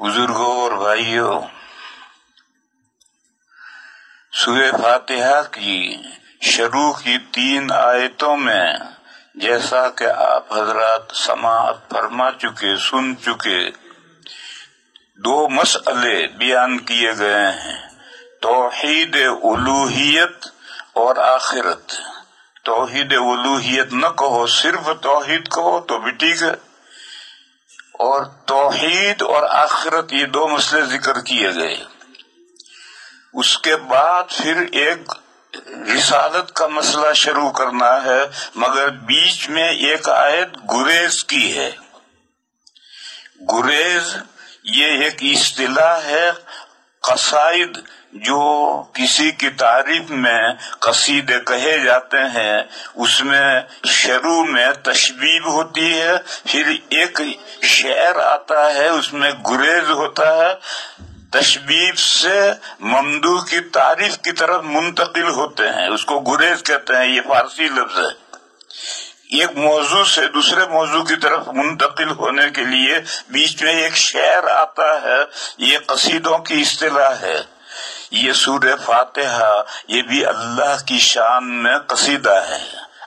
बुज़ुर्गों और भाइयों, सुबह फातिहा की शुरू की तीन आयतों में, जैसा कि आप हजरात समात फरमा चुके, सुन चुके, दो मसले बयान किए गए हैं। तोहीद उलूहियत और आखिरत। तोहीद उलूहियत न कहो, सिर्फ़ तोहीद कहो तो भी ठीक है। और तोहीद और आखिरत ये दो मसले ज़िक्र किए गए। उसके बाद फिर एक रिसालत का मसला शुरू करना है, मगर बीच में एक आयत गुरेज की है। गुरेज ये एक इस्तिला है कसाइद जो किसी की तारीफ़ में कसीदे कहे जाते हैं, उसमें शुरू में तशबीब होती है, फिर एक शेर आता है, उसमें गुरेज होता है। तशबीब से ममदू की तारीफ़ की तरफ़ मुंतकिल होते हैं, उसको गुरेज कहते हैं, ये फारसी लफ्ज है। एक मौजू से दूसरे मौजू की तरफ़ मुंतकिल होने के लिए बीच में एक शेर आता है। ये कसीदों की इस्तेलाह है। ये सूर्य फातिहा, ये भी अल्लाह की शान में कसीदा है।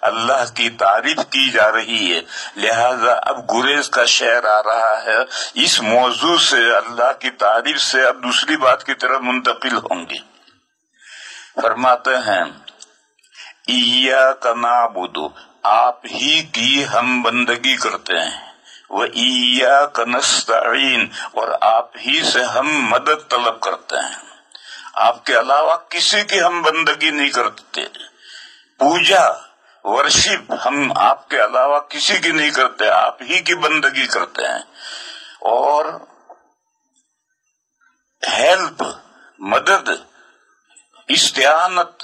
अल्लाह की तारीफ़ की जा रही है। लिहाजा अब गुरेज का शेर आ रहा है। इस मौजू से, अल्लाह की तारीफ़ से अब दूसरी बात की तरफ़ मुंतकिल होंगे। फरमाते हैं ईया का नाबुदो आप ही की हम बंदगी करते हैं। वह ईया का और आप ही से हम मदद तलब करते हैं। आपके अलावा किसी की हम बंदगी नहीं करते। पूजा वर्शिप हम आपके अलावा किसी की नहीं करते, आप ही की बंदगी करते हैं। और हेल्प, मदद इस्तेआनत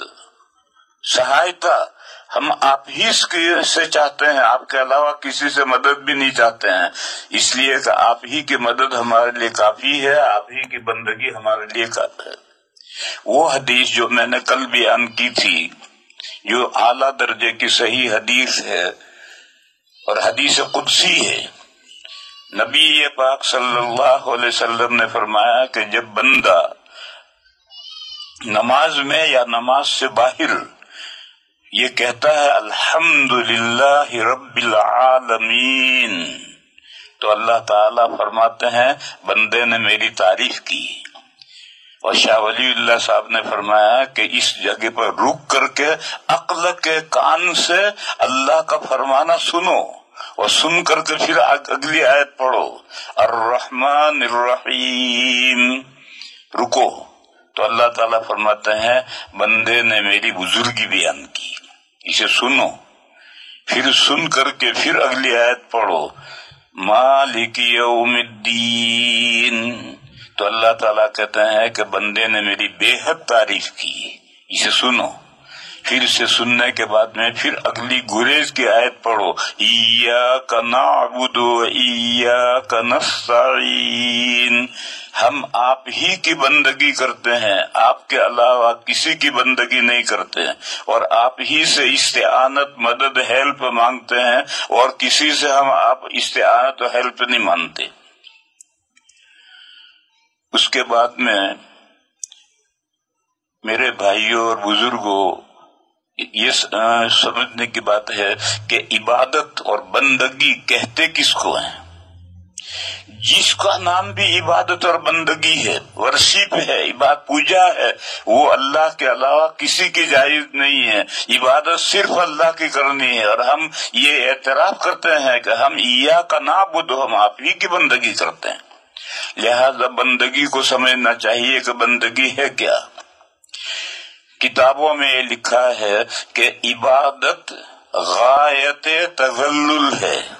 सहायता हम आप ही से चाहते हैं। आपके अलावा किसी से मदद भी नहीं चाहते हैं। इसलिए कि आप ही की मदद हमारे लिए काफ़ी है। आप ही की बंदगी हमारे लिए काफ़ी है। वो हदीस जो मैंने कल बयान की थी, जो आला दर्जे की सही हदीस है और हदीस कुदसी है। नबी पाक सल्लल्लाहु अलैहि वसल्लम ने फरमाया कि जब बंदा नमाज़ में या नमाज़ से बाहर ये कहता है, अल्हम्दुलिल्लाह रब्बिल आलमीन। तो अल्लाह ताला फरमाते हैं, बंदे ने मेरी तारीफ़ की। और शाह वली साहब ने फरमाया कि इस जगह पर रुक करके अक्ल के कान से अल्लाह का फरमाना सुनो और सुन करके फिर अगली आयत पढ़ो। अर्रहमान रहीम रुको। तो अल्लाह ताला फरमाते हैं, बंदे ने मेरी बुजुर्गी बयान की। इसे सुनो। फिर सुन करके फिर अगली आयत पढ़ो। मालिक यौमिद्दीन तो अल्लाह ताला कहते हैं कि बंदे ने मेरी बेहद तारीफ़ की। इसे सुनो। फिर से सुनने के बाद में फिर अगली गुरेज की आयत पढ़ो। ईया का नाबुदो ईया का हम आप ही की बंदगी करते हैं, आपके अलावा किसी की बंदगी नहीं करते। हैं और आप ही से इस्तेआनत मदद, हेल्प मांगते हैं, और किसी से हम आप इस्तेआनत हेल्प नहीं मानते उसके बाद में मेरे भाइयों और बुज़ुर्गों ये समझने की बात है कि इबादत और बंदगी कहते किसको है? जिसका नाम भी इबादत और बंदगी है, वर्शिप है इबादत पूजा है, वो अल्लाह के अलावा किसी की जायज़ नहीं है। इबादत सिर्फ़ अल्लाह की करनी है और हम ये एतराफ करते हैं कि हम ईया का ना बुद्ध हम आप ही की बंदगी करते हैं। लिहाजा बंदगी को समझना चाहिए कि बंदगी है क्या? किताबों में ये लिखा है कि इबादत गायत तजल्लुल है।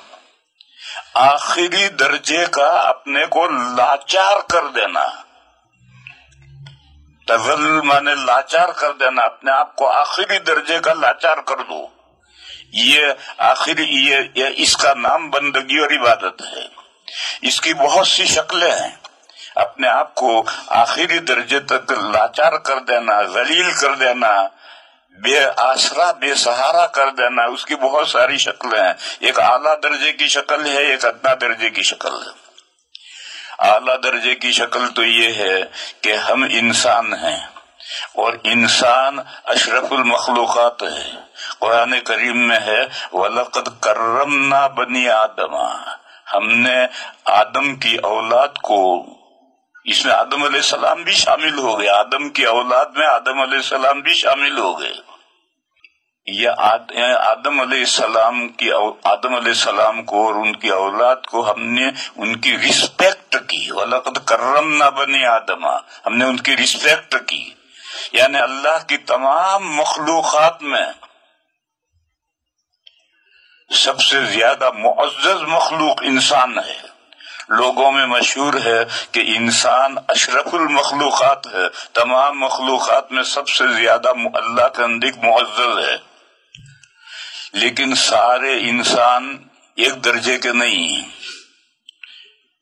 आखिरी दर्जे का अपने को लाचार कर देना। तजल माने लाचार कर देना अपने आप को आखिरी दर्जे का लाचार कर दो। ये आखिरी ये, ये इसका नाम बंदगी और इबादत है। इसकी बहुत सी शक्लें हैं। अपने आप को आखिरी दर्जे तक लाचार कर देना, जलील कर देना, बे आसरा बेसहारा कर देना, उसकी बहुत सारी शक्लें हैं। एक आला दर्जे की शक्ल है, एक अदना दर्जे की शक्ल है। आला दर्जे की शक्ल तो ये है कि हम इंसान हैं और इंसान अशरफुल मखलूकत है। कुरान करीम में है, वलकद करम ना बनी आदमा। हमने आदम की औलाद को इसमें आदम सलाम भी शामिल हो गए। आदम की औलाद में आदम सलाम भी शामिल हो गए। यह आद, आदम सलाम की आदम सलाम को और उनकी औलाद को हमने उनकी रिस्पेक्ट की। वलकद करम ना बने आदमा। हमने उनकी रिस्पेक्ट की। यानी अल्लाह की तमाम मखलूकत में सबसे ज़्यादा मुआज मखलूक इंसान है। लोगों में मशहूर है कि इंसान अशरफुल मखलूकत है। तमाम मखलूकत में सबसे ज़्यादा अल्लाह के अंदिक मुआज है। लेकिन सारे इंसान एक दर्जे के नहीं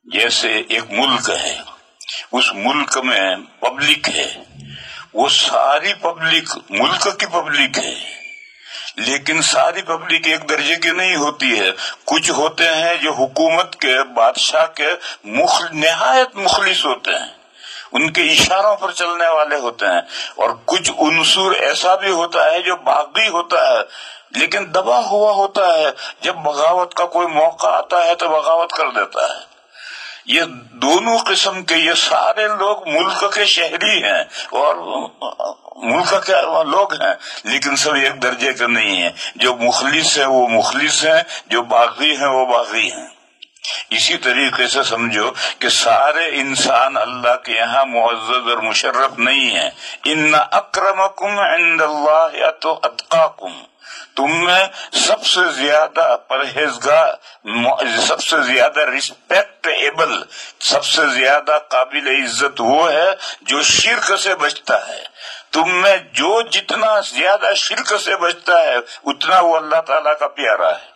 जैसे एक मुल्क है। उस मुल्क में पब्लिक है। वो सारी पब्लिक, मुल्क की पब्लिक है। लेकिन सारी पब्लिक एक दर्जे की नहीं होती है। कुछ होते हैं जो हुकूमत के, बादशाह के मुख, नहायत मुखलिस होते हैं। उनके इशारों पर चलने वाले होते हैं। और कुछ उनसुर ऐसा भी होता है जो बागी होता है। लेकिन दबा हुआ होता है। जब बगावत का कोई मौका आता है तो बगावत कर देता है। ये दोनों किस्म के, ये सारे लोग मुल्क के शहरी हैं और, मुल्क के लोग हैं, लेकिन सब एक दर्जे के नहीं है। जो मुखलिस है, वो मुखलिस है, जो बागी है, वो बागी है। इसी तरीके से समझो कि सारे इंसान अल्लाह के यहाँ मुआज और मुशर्रफ नहीं है। इन अक्रमकुम इंदल्लाह तो अतकाकुम। तुम सबसे ज़्यादा परहेजगार सबसे ज़्यादा रिस्पेक्टेबल सबसे ज़्यादा काबिल इज़्ज़त वो है जो शिरक से बचता है। तुम में जो जितना ज़्यादा शिरक से बचता है, उतना वो अल्लाह ताला का प्यारा है।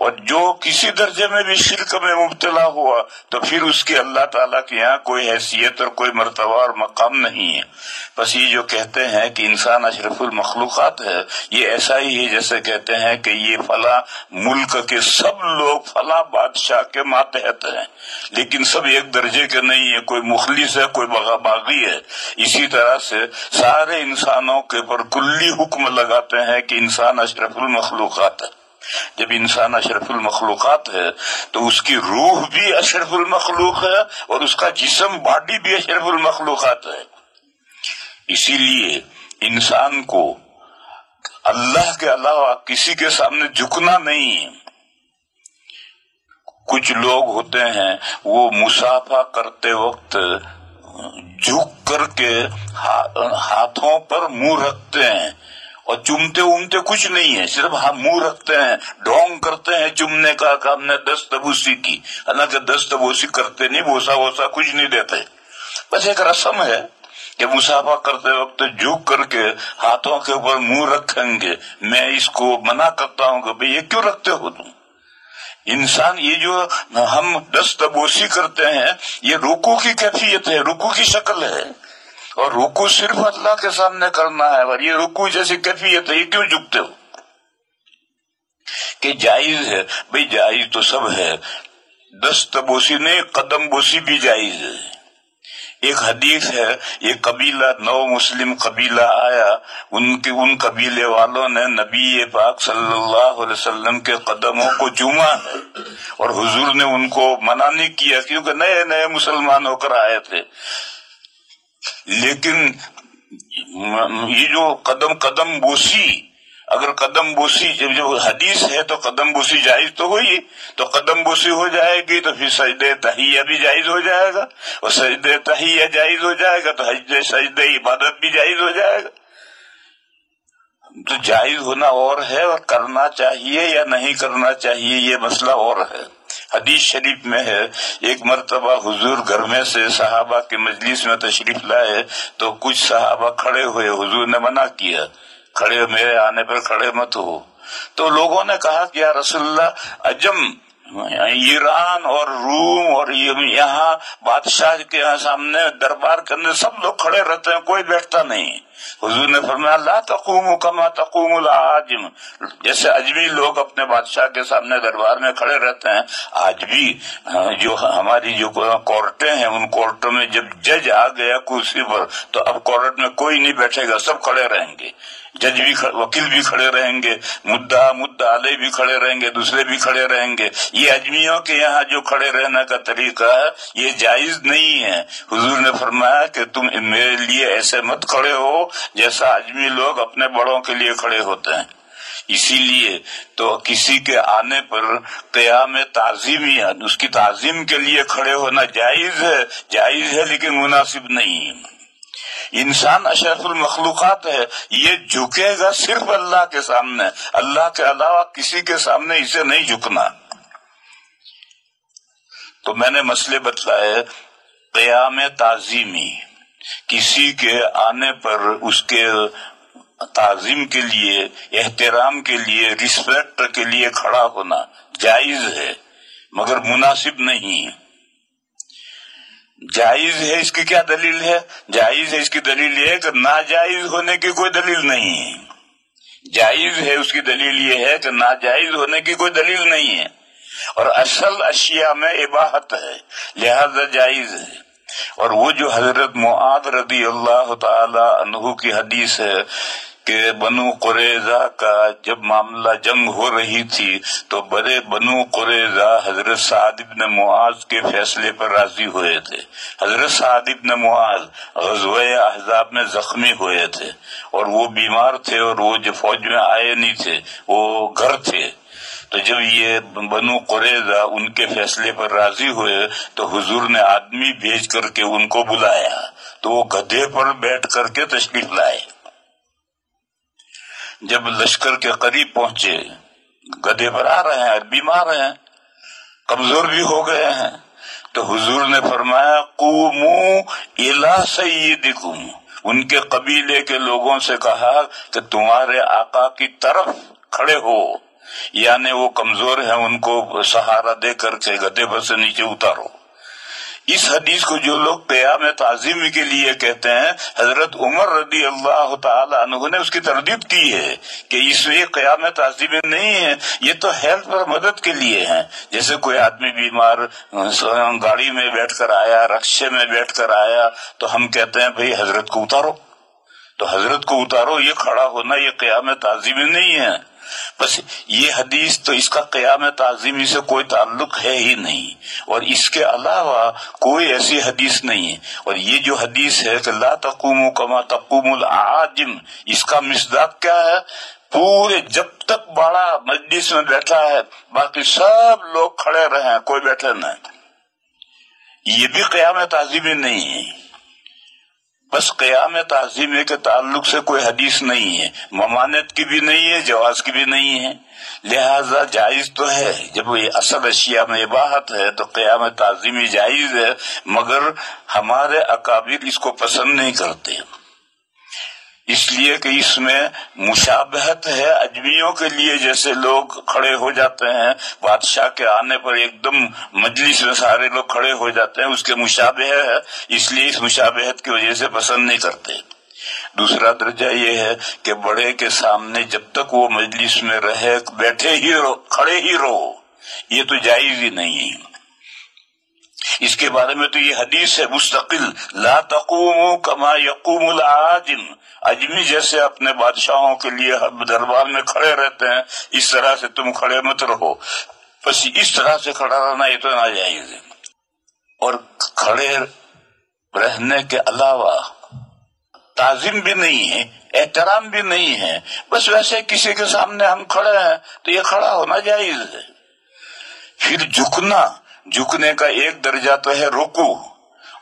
और जो किसी दर्जे में भी शिरक में मुबतला हुआ तो फिर उसके अल्लाह ताला के यहाँ कोई हैसियत और कोई मरतबा और मकाम नहीं है। बस ये जो कहते हैं कि इंसान अशरफुल मखलूकत है, ये ऐसा ही है जैसे कहते हैं कि ये फला मुल्क के सब लोग फला बादशाह के मातहत हैं। लेकिन सब एक दर्जे के नहीं है, कोई मुखलिस है, कोई बागी है। इसी तरह से सारे इंसानों के पर कुल्ली हुक्म लगाते हैं कि इंसान अशरफुल मखलूकत है। जब इंसान अशरफुल मखलूकत है तो उसकी रूह भी अशरफुल मखलूक है और उसका जिसम बॉडी भी अशरफुल मखलूकत है। इसीलिए इंसान को अल्लाह के अलावा किसी के सामने झुकना नहीं कुछ लोग होते हैं वो मुसाफा करते वक्त झुक करके हा, हाथों पर मुँह रखते हैं। और चुमते उमते कुछ नहीं है, सिर्फ़ हम मुँह रखते हैं, ढोंग करते हैं चुमने का काम ने दस की। हालाँकि दस करते नहीं बोसा वोसा कुछ नहीं देते। बस एक रस्म है कि मुसाफा करते वक्त झुक करके हाथों के ऊपर मुँह रखेंगे। मैं इसको मना करता हूँ कि भाई, ये क्यों रखते हो तुम? इंसान, ये जो हम दस तबोसी करते हैं, ये रुकू की कैफियत है, रुकू की शक्ल है। और रुकू सिर्फ़ अल्लाह के सामने करना है, और ये रुकू जैसी कैफियत है, ये क्यों झुकते हो? कि जायज़ है, भाई जायज़ तो सब है। दस तबोसी ने कदम बोसी भी जायज़ है। एक हदीस है, ये कबीला, नौ मुस्लिम कबीला आया, उनके, उन कबीले वालों ने नबी पाक सल्लल्लाहु अलैहि वसल्लम के कदमों को चूमा है और हुजूर ने उनको मना नहीं किया, क्योंकि नए नए मुसलमान होकर आए थे। लेकिन ये जो कदम कदम बोसी, अगर कदम बोसी, जब जो हदीस है तो कदम बोसी जायज़ तो हुई तो कदम बोसी हो जाएगी तो फिर सजदे तहिया भी जायज़ हो जाएगा, और सजदे तहिया जायज़ हो जाएगा तो हजदे सजदे इबादत भी जायज़ हो जाएगा। तो जायज़ होना और है, और करना चाहिए या नहीं करना चाहिए, ये मसला और है। हदीस शरीफ में है, एक मरतबा हुजूर घर में से सहाबा के मजलिस में तशरीफ़ लाए तो कुछ सहाबा खड़े हुए, हुजूर ने मना किया, खड़े मेरे आने पर खड़े मत हो। तो लोगों ने कहा कि यार रसुल्ला अजम, ईरान और रूम और यहाँ बादशाह के यहाँ सामने दरबार करने सब लोग खड़े रहते हैं, कोई बैठता नहीं। हुजूर ने फरमाया, ला तकूम कमा तकूम आजिम जैसे अजमी लोग अपने बादशाह के सामने दरबार में खड़े रहते हैं, आज भी जो हमारी जो कोर्टे हैं, उन कोर्टों में जब जज आ गया कुर्सी पर तो अब कोर्ट में कोई नहीं बैठेगा, सब खड़े रहेंगे। जज भी वकील भी खड़े रहेंगे, मुद्दा मुद्दा आले भी खड़े रहेंगे, दूसरे भी खड़े रहेंगे। ये अजमियों के यहाँ जो खड़े रहने का तरीका है, ये जायज़ नहीं है। हुजूर ने फरमाया कि तुम मेरे लिए ऐसे मत खड़े हो जैसा अजमी लोग अपने बड़ों के लिए खड़े होते हैं। इसीलिए तो किसी के आने पर कयाम ताजीम ही उसकी ताजीम के लिए खड़े होना जायज़ है जायज़ है, लेकिन मुनासिब नहीं इंसान अशरफुल मखलूकत है, ये झुकेगा सिर्फ़ अल्लाह के सामने। अल्लाह के अलावा किसी के सामने इसे नहीं झुकना। तो मैंने मसले बतलाए, कयाम ताजीमी किसी के आने पर उसके ताजीम के लिए, एहतराम के लिए, रिस्पेक्ट के लिए खड़ा होना जायज़ है, मगर मुनासिब नहीं है। जायज़ है इसकी क्या दलील है? जायज़ है इसकी दलील ये कि नाजायज होने की कोई दलील नहीं है। जायज़ है उसकी दलील ये है कि नाजायज होने की कोई दलील नहीं है। और असल अशिया में इबाहत है, लिहाजा जायज़ है। और वो जो हज़रत मुआद रदी अल्लाह तहु की हदीस है कि बनु कुरेजा का जब मामला जंग हो रही थी तो बड़े बनु कुरेजा हज़रत सादिब ने मुआज के फैसले पर राज़ी हुए थे। हज़रत सादिब ने मुआज अहजाब में जख्मी हुए थे और वो बीमार थे और वो जो फौज में आए नहीं थे, वो घर थे। तो जब ये बनु कुरेजा उनके फैसले पर राज़ी हुए तो हुजूर ने आदमी भेज करके उनको बुलाया। तो वो गधे पर बैठ करके तशरीफ़ लाए। जब लश्कर के करीब पहुँचे, गधे पर आ रहे हैं, बीमार हैं, कमज़ोर भी हो गए हैं तो हुजूर ने फरमाया, कुमू इला सईदिकुम उनके कबीले के लोगों से कहा कि, तुम्हारे आका की तरफ़ खड़े हो। यानी वो कमज़ोर है, उनको सहारा दे करके गधे पर से नीचे उतारो। इस हदीस को जो लोग क्याम ताजीम के लिए कहते हैं, हज़रत उमर रदी अल्लाह तु ने उसकी तरदीद की है कि इसमें क्याम ताजीम नहीं है, ये तो हेल्थ पर मदद के लिए है। जैसे कोई आदमी बीमार, गाड़ी में बैठकर आया, रक्शे में बैठकर आया तो हम कहते हैं, भाई, हज़रत को उतारो। तो हज़रत को उतारो, ये खड़ा होना ये क्याम ताजीम नहीं है। बस ये हदीस तो इसका क्याम ताजीमी से कोई ताल्लुक है ही नहीं। और इसके अलावा कोई ऐसी हदीस नहीं है। और ये जो हदीस है कि ला तकुम कमा तकुमुल आजिम, इसका मिसदाक क्या है? पूरे जब तक बड़ा मस्जिद में बैठा है, बाकी सब लोग खड़े रहे कोई बैठे नहीं ये भी क्याम ताजीमी नहीं है। बस क्याम तज़ीमे के ताल्लुक से कोई हदीस नहीं है। ममानत की भी नहीं है जवाब की भी नहीं है। लिहाजा जायज़ तो है। जब ये असल अशिया में इबाहत है तो क्याम तज़ीमी जायज़ है, मगर हमारे अकाबिर इसको पसंद नहीं करते। इसलिए कि इसमें मुशाबहत है अजमियों के लिए जैसे लोग खड़े हो जाते हैं, बादशाह के आने पर एकदम मजलिस में सारे लोग खड़े हो जाते हैं, उसके मुशाबे है, इसलिए इस मुशाबहत की वजह से पसंद नहीं करते। दूसरा दर्जा ये है कि बड़े के सामने जब तक वो मजलिस में रहे, बैठे ही रहो खड़े ही रहो ये तो जायज़ ही नहीं है। इसके बारे में तो ये हदीस है, मुस्तकिल, ला तकूम कमा यकूमुल आजिम अजमी जैसे अपने बादशाहों के लिए दरबार में खड़े रहते हैं, इस तरह से तुम खड़े मत रहो। बस इस तरह से खड़ा रहना ये तो ना जायज़ और खड़े रहने के अलावा ताजिम भी नहीं है, एहतराम भी नहीं है। बस वैसे किसी के सामने हम खड़े हैं तो ये खड़ा होना जायज़ है। फिर झुकना, झुकने का एक दर्जा तो है रुकू।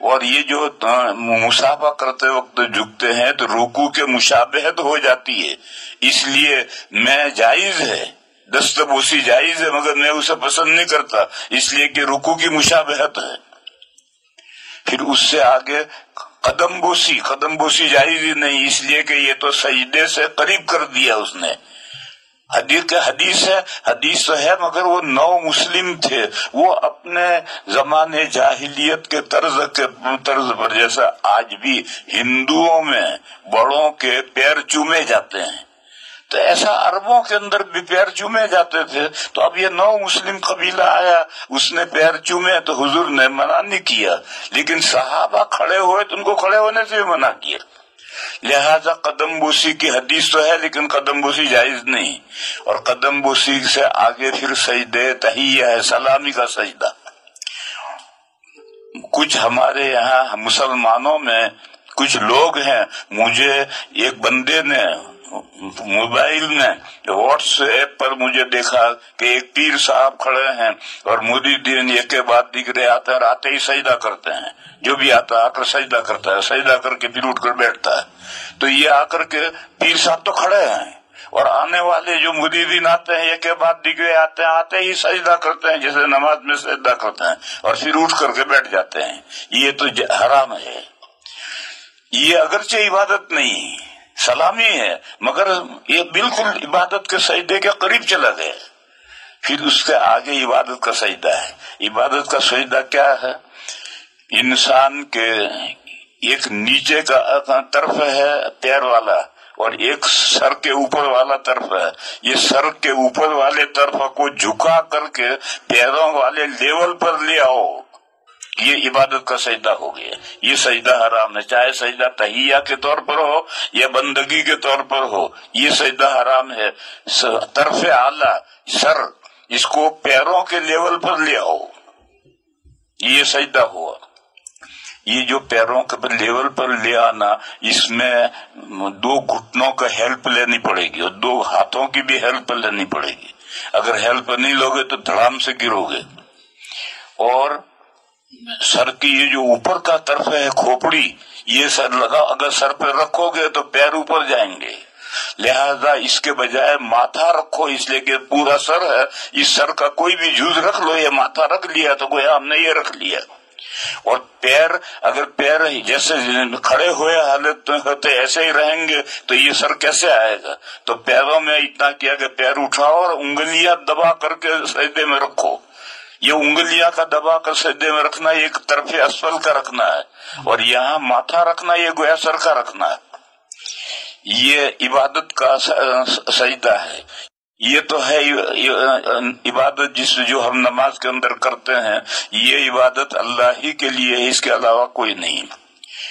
और ये जो मुसाफा करते वक्त झुकते हैं तो रुकू के मुशाबहत हो जाती है। इसलिए मैं जायज़ है, दस्तबोसी जायज़ है, मगर मैं उसे पसंद नहीं करता। इसलिए कि रुकू की मुशाबहत है। फिर उससे आगे कदम बोसी कदम बोसी जायज़ ही नहीं। इसलिए कि ये तो सजदे से करीब कर दिया उसने। हदीस के हदीस है, हदीस तो है, मगर वो नौ मुस्लिम थे। वो अपने जमाने जाहिलियत के तर्ज के तर्ज पर, जैसा आज भी हिंदुओं में बड़ों के पैर चूमे जाते हैं। तो ऐसा अरबों के अंदर भी पैर चूमे जाते थे तो अब ये नौ मुस्लिम कबीला आया, उसने पैर चूमे तो हुजूर ने मना नहीं किया। लेकिन सहाबा खड़े हुए तो उनको खड़े होने से भी मना किया। लिहाजा कदम बोसी की हदीस तो है, लेकिन कदम बोसी जायज़ नहीं। और कदम बोसी से आगे फिर सजदे तहिया है, सलामी का सजदा। कुछ हमारे यहाँ मुसलमानों में कुछ लोग हैं, मुझे एक बंदे ने मोबाइल में व्हाट्सएप पर मुझे देखा कि एक पीर साहब खड़े हैं और मोदी दिन एक के बाद दिगरे आते हैं आते ही सजदा करते हैं। जो भी आता है आकर सजदा करता है, सजदा करके फिर उठकर बैठता है। तो ये आकर के पीर साहब तो खड़े हैं और आने वाले जो मुरीदीन आते हैं, एक के बाद दिगरे आते हैं, आते ही सजदा करते हैं, जैसे नमाज़ में सजदा करते हैं और फिर उठ करके बैठ जाते हैं। ये तो हराम है। ये अगरचे इबादत नहीं सलामी है, मगर ये बिल्कुल इबादत के सजदे के करीब चला गया। फिर उसके आगे इबादत का सजदा है। इबादत का सजदा क्या है? इंसान के एक नीचे का तरफ़ है, पैर वाला, और एक सर के ऊपर वाला तरफ़ है। ये सर के ऊपर वाले तरफ़ को झुका करके पैरों वाले लेवल पर ले आओ। ये इबादत का सजदा हो गया। ये सजदा हराम है। चाहे सजदा तहिया के तौर पर हो या बंदगी के तौर पर हो, ये सजदा हराम है। तरफ़ आला, सर, इसको पैरों के लेवल पर ले आओ। ये सजदा हुआ। ये जो पैरों के लेवल पर ले आना, इसमें दो घुटनों का हेल्प लेनी पड़ेगी और दो हाथों की भी हेल्प लेनी पड़ेगी। अगर हेल्प नहीं लोगे तो धड़ाम से गिरोगे। और सर की ये जो ऊपर का तरफ़ है खोपड़ी, ये सर लगा, अगर सर पे रखोगे तो पैर ऊपर जाएँगे। लिहाजा इसके बजाय माथा रखो, इसलिए कि पूरा सर है, इस सर का कोई भी जूझ रख लो, ये माथा रख लिया तो कोई हमने ये रख लिया। और पैर, अगर पैर जैसे खड़े हुए हालत में होते ऐसे ही रहेंगे तो ये सर कैसे आएगा? तो पैरों में इतना किया कि पैर उठाओ और उंगलियाँ दबा करके सजदे में रखो। ये उंगलियाँ का दबा कर सजदे में रखना, एक तरफे असफल का रखना है। और यहाँ माथा रखना, ये गोया सर का रखना है। ये इबादत का सजदा है। ये तो है इबादत जिस जो हम नमाज़ के अंदर करते हैं, ये इबादत अल्लाह ही के लिए है, इसके अलावा कोई नहीं।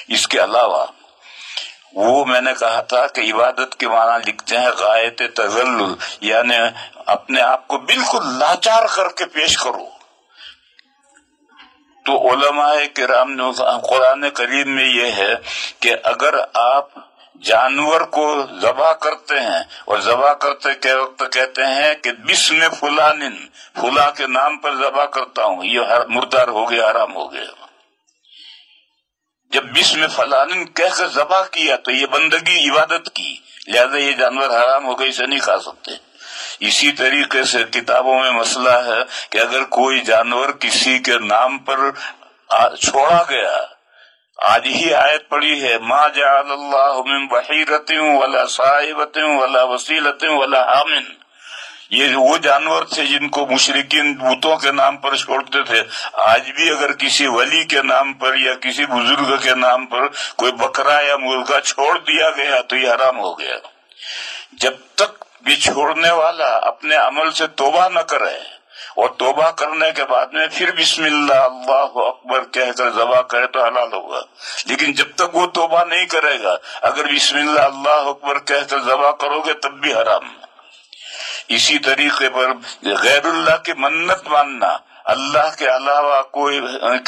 इसके अलावा, वो मैंने कहा था कि इबादत के माना लिखते हैं, गायत तजल्लुल यानी अपने आप को बिल्कुल लाचार करके पेश करो। तो किराम कुरान करीम में ये है कि अगर आप जानवर को जबा करते हैं और जबा करते के वक्त कहते हैं कि बिस्म फुलानिन, फुला के नाम पर जबा करता हूँ, ये मुर्दार हो गया आराम हो गया। जब बिस्म फलानिन कहकर जबा किया तो ये बंदगी इबादत की, लिहाजा ये जानवर हराम हो गए, इसे नहीं खा सकते। इसी तरीके से किताबों में मसला है कि अगर कोई जानवर किसी के नाम पर छोड़ा गया, आज ही आयत पड़ी है, माँ जान बहीरत वाला साहिबत वाला वसीलत वाला हामिन। ये वो जानवर थे जिनको मुशरकिन बूतों के नाम पर छोड़ते थे। आज भी अगर किसी वली के नाम पर या किसी बुज़ुर्ग के नाम पर कोई बकरा या मुर्गा छोड़ दिया गया तो ये हराम हो गया। जब तक भी छोड़ने वाला अपने अमल से तोबा न करे। और तोबा करने के बाद में फिर बिस्मिल्लाह, अल्लाह अकबर कहकर जबा करे तो हलाल होगा। लेकिन जब तक वो तोबा नहीं करेगा, अगर बिस्मिल्लाह, अल्लाह अकबर कहकर जबा करोगे, तब भी हराम। इसी तरीके पर गैरुल्लाह की मन्नत मानना अल्लाह के अलावा कोई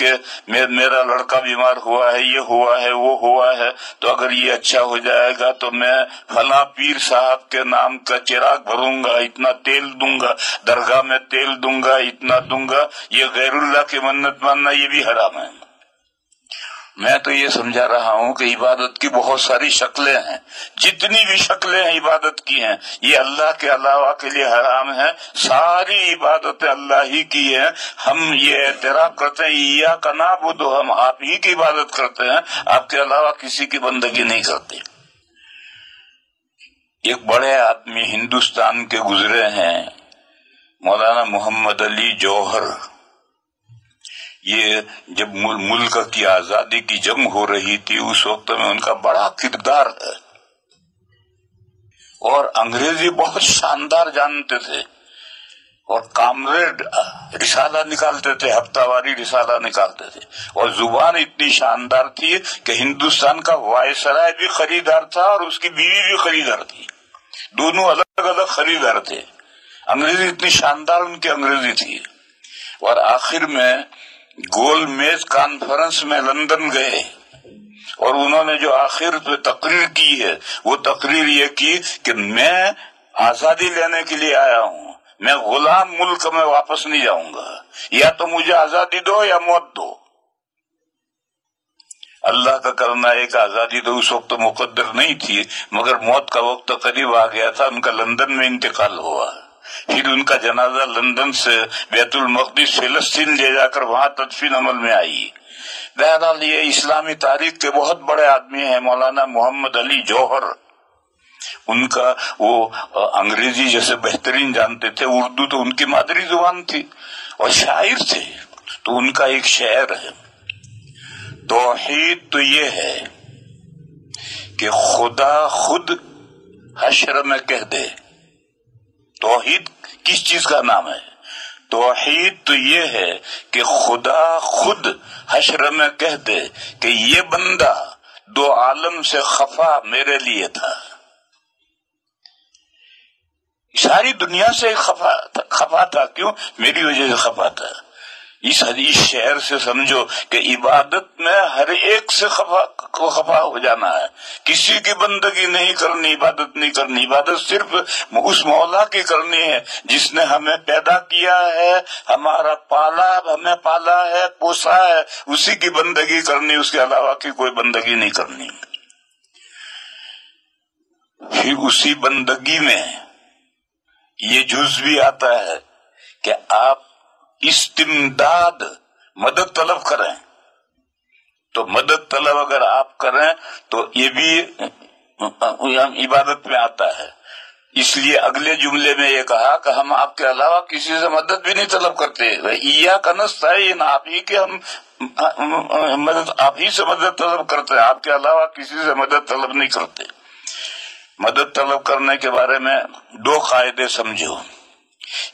के मे, मेरा लड़का बीमार हुआ है ये हुआ है वो हुआ है तो अगर ये अच्छा हो जाएगा तो मैं फला पीर साहब के नाम का चिराग भरूँगा इतना तेल दूँगा दरगाह में तेल दूँगा इतना दूँगा ये गैरुल्लाह की मन्नत मानना ये भी हराम है। मैं तो ये समझा रहा हूँ कि इबादत की बहुत सारी शक्लें हैं। जितनी भी शक्लें हैं इबादत की हैं, ये अल्लाह के अलावा के लिए हराम है। सारी इबादतें अल्लाह ही की है। हम ये एतराब करते हैं या का ना बुदो हम आप ही की इबादत करते हैं। आपके अलावा किसी की बंदगी नहीं करते। एक बड़े आदमी हिंदुस्तान के गुजरे हैं, मौलाना मोहम्मद अली जौहर। ये जब मुल्क की आज़ादी की जंग हो रही थी, उस वक्त में उनका बड़ा किरदार है और अंग्रेज़ी बहुत शानदार जानते थे। और कामरेड रिसाला निकालते थे, हफ्तावारी रिसाला निकालते थे। और ज़ुबान इतनी शानदार थी कि हिंदुस्तान का वायसराय भी खरीदार था और उसकी बीवी भी खरीदार थी। दोनों अलग अलग खरीदार थे। अंग्रेज़ी इतनी शानदार उनकी अंग्रेज़ी थी। और आखिर में गोल मेज कॉन्फ्रेंस में लंदन गए और उन्होंने जो आखिर पे तकरीर की है, वो तकरीर ये की कि मैं आज़ादी लेने के लिए आया हूँ। मैं गुलाम मुल्क में वापस नहीं जाऊँगा। या तो मुझे आज़ादी दो या मौत दो। अल्लाह का करना एक आज़ादी तो उस वक्त तो मुकद्दर नहीं थी, मगर मौत का वक्त तो करीब आ गया था, उनका लंदन में इंतकाल हुआ। फिर उनका जनाजा लंदन से बैतुल मकदस फिलस्तीन ले जाकर वहाँ तदफीन अमल में आई। बहरहाल, ये इस्लामी तारीख के बहुत बड़े आदमी हैं, मौलाना मोहम्मद अली जौहर। उनका वो अंग्रेज़ी जैसे बेहतरीन जानते थे, उर्दू तो उनकी मादरी ज़ुबान थी, और शायर थे तो उनका एक शहर है। तोहीद तो ये है कि खुदा खुद हशर में कह दे तोहीद किस चीज़ का नाम है? तोहहीद तो ये है कि खुदा खुद हशर में कह दे कि ये बंदा दो आलम से खफा मेरे लिए था। सारी दुनिया से खफा था, खफा था क्यों? मेरी वजह से खफा था। इस हदीस शहर से समझो कि इबादत में हर एक से खफा को खफा हो जाना है। किसी की बंदगी नहीं करनी, इबादत नहीं करनी। इबादत सिर्फ़ उस मौला की करनी है, जिसने हमें पैदा किया है। हमारा पाला हमें पाला है, पोसा है। उसी की बंदगी करनी, उसके अलावा की कोई बंदगी नहीं करनी। फिर उसी बंदगी में ये जुज भी आता है कि आप इस्तिमदाद मदद तलब करें। तो मदद तलब अगर आप करें तो ये भी इबादत में आता है। इसलिए अगले जुमले में ये कहा कि हम आपके अलावा किसी से मदद भी नहीं तलब करते। ईया का नस्ता है इन आप ही के हम, मदद, आप ही से मदद तलब करते हैं, आपके अलावा किसी से मदद तलब नहीं करते। मदद तलब करने के बारे में दो कायदे समझो।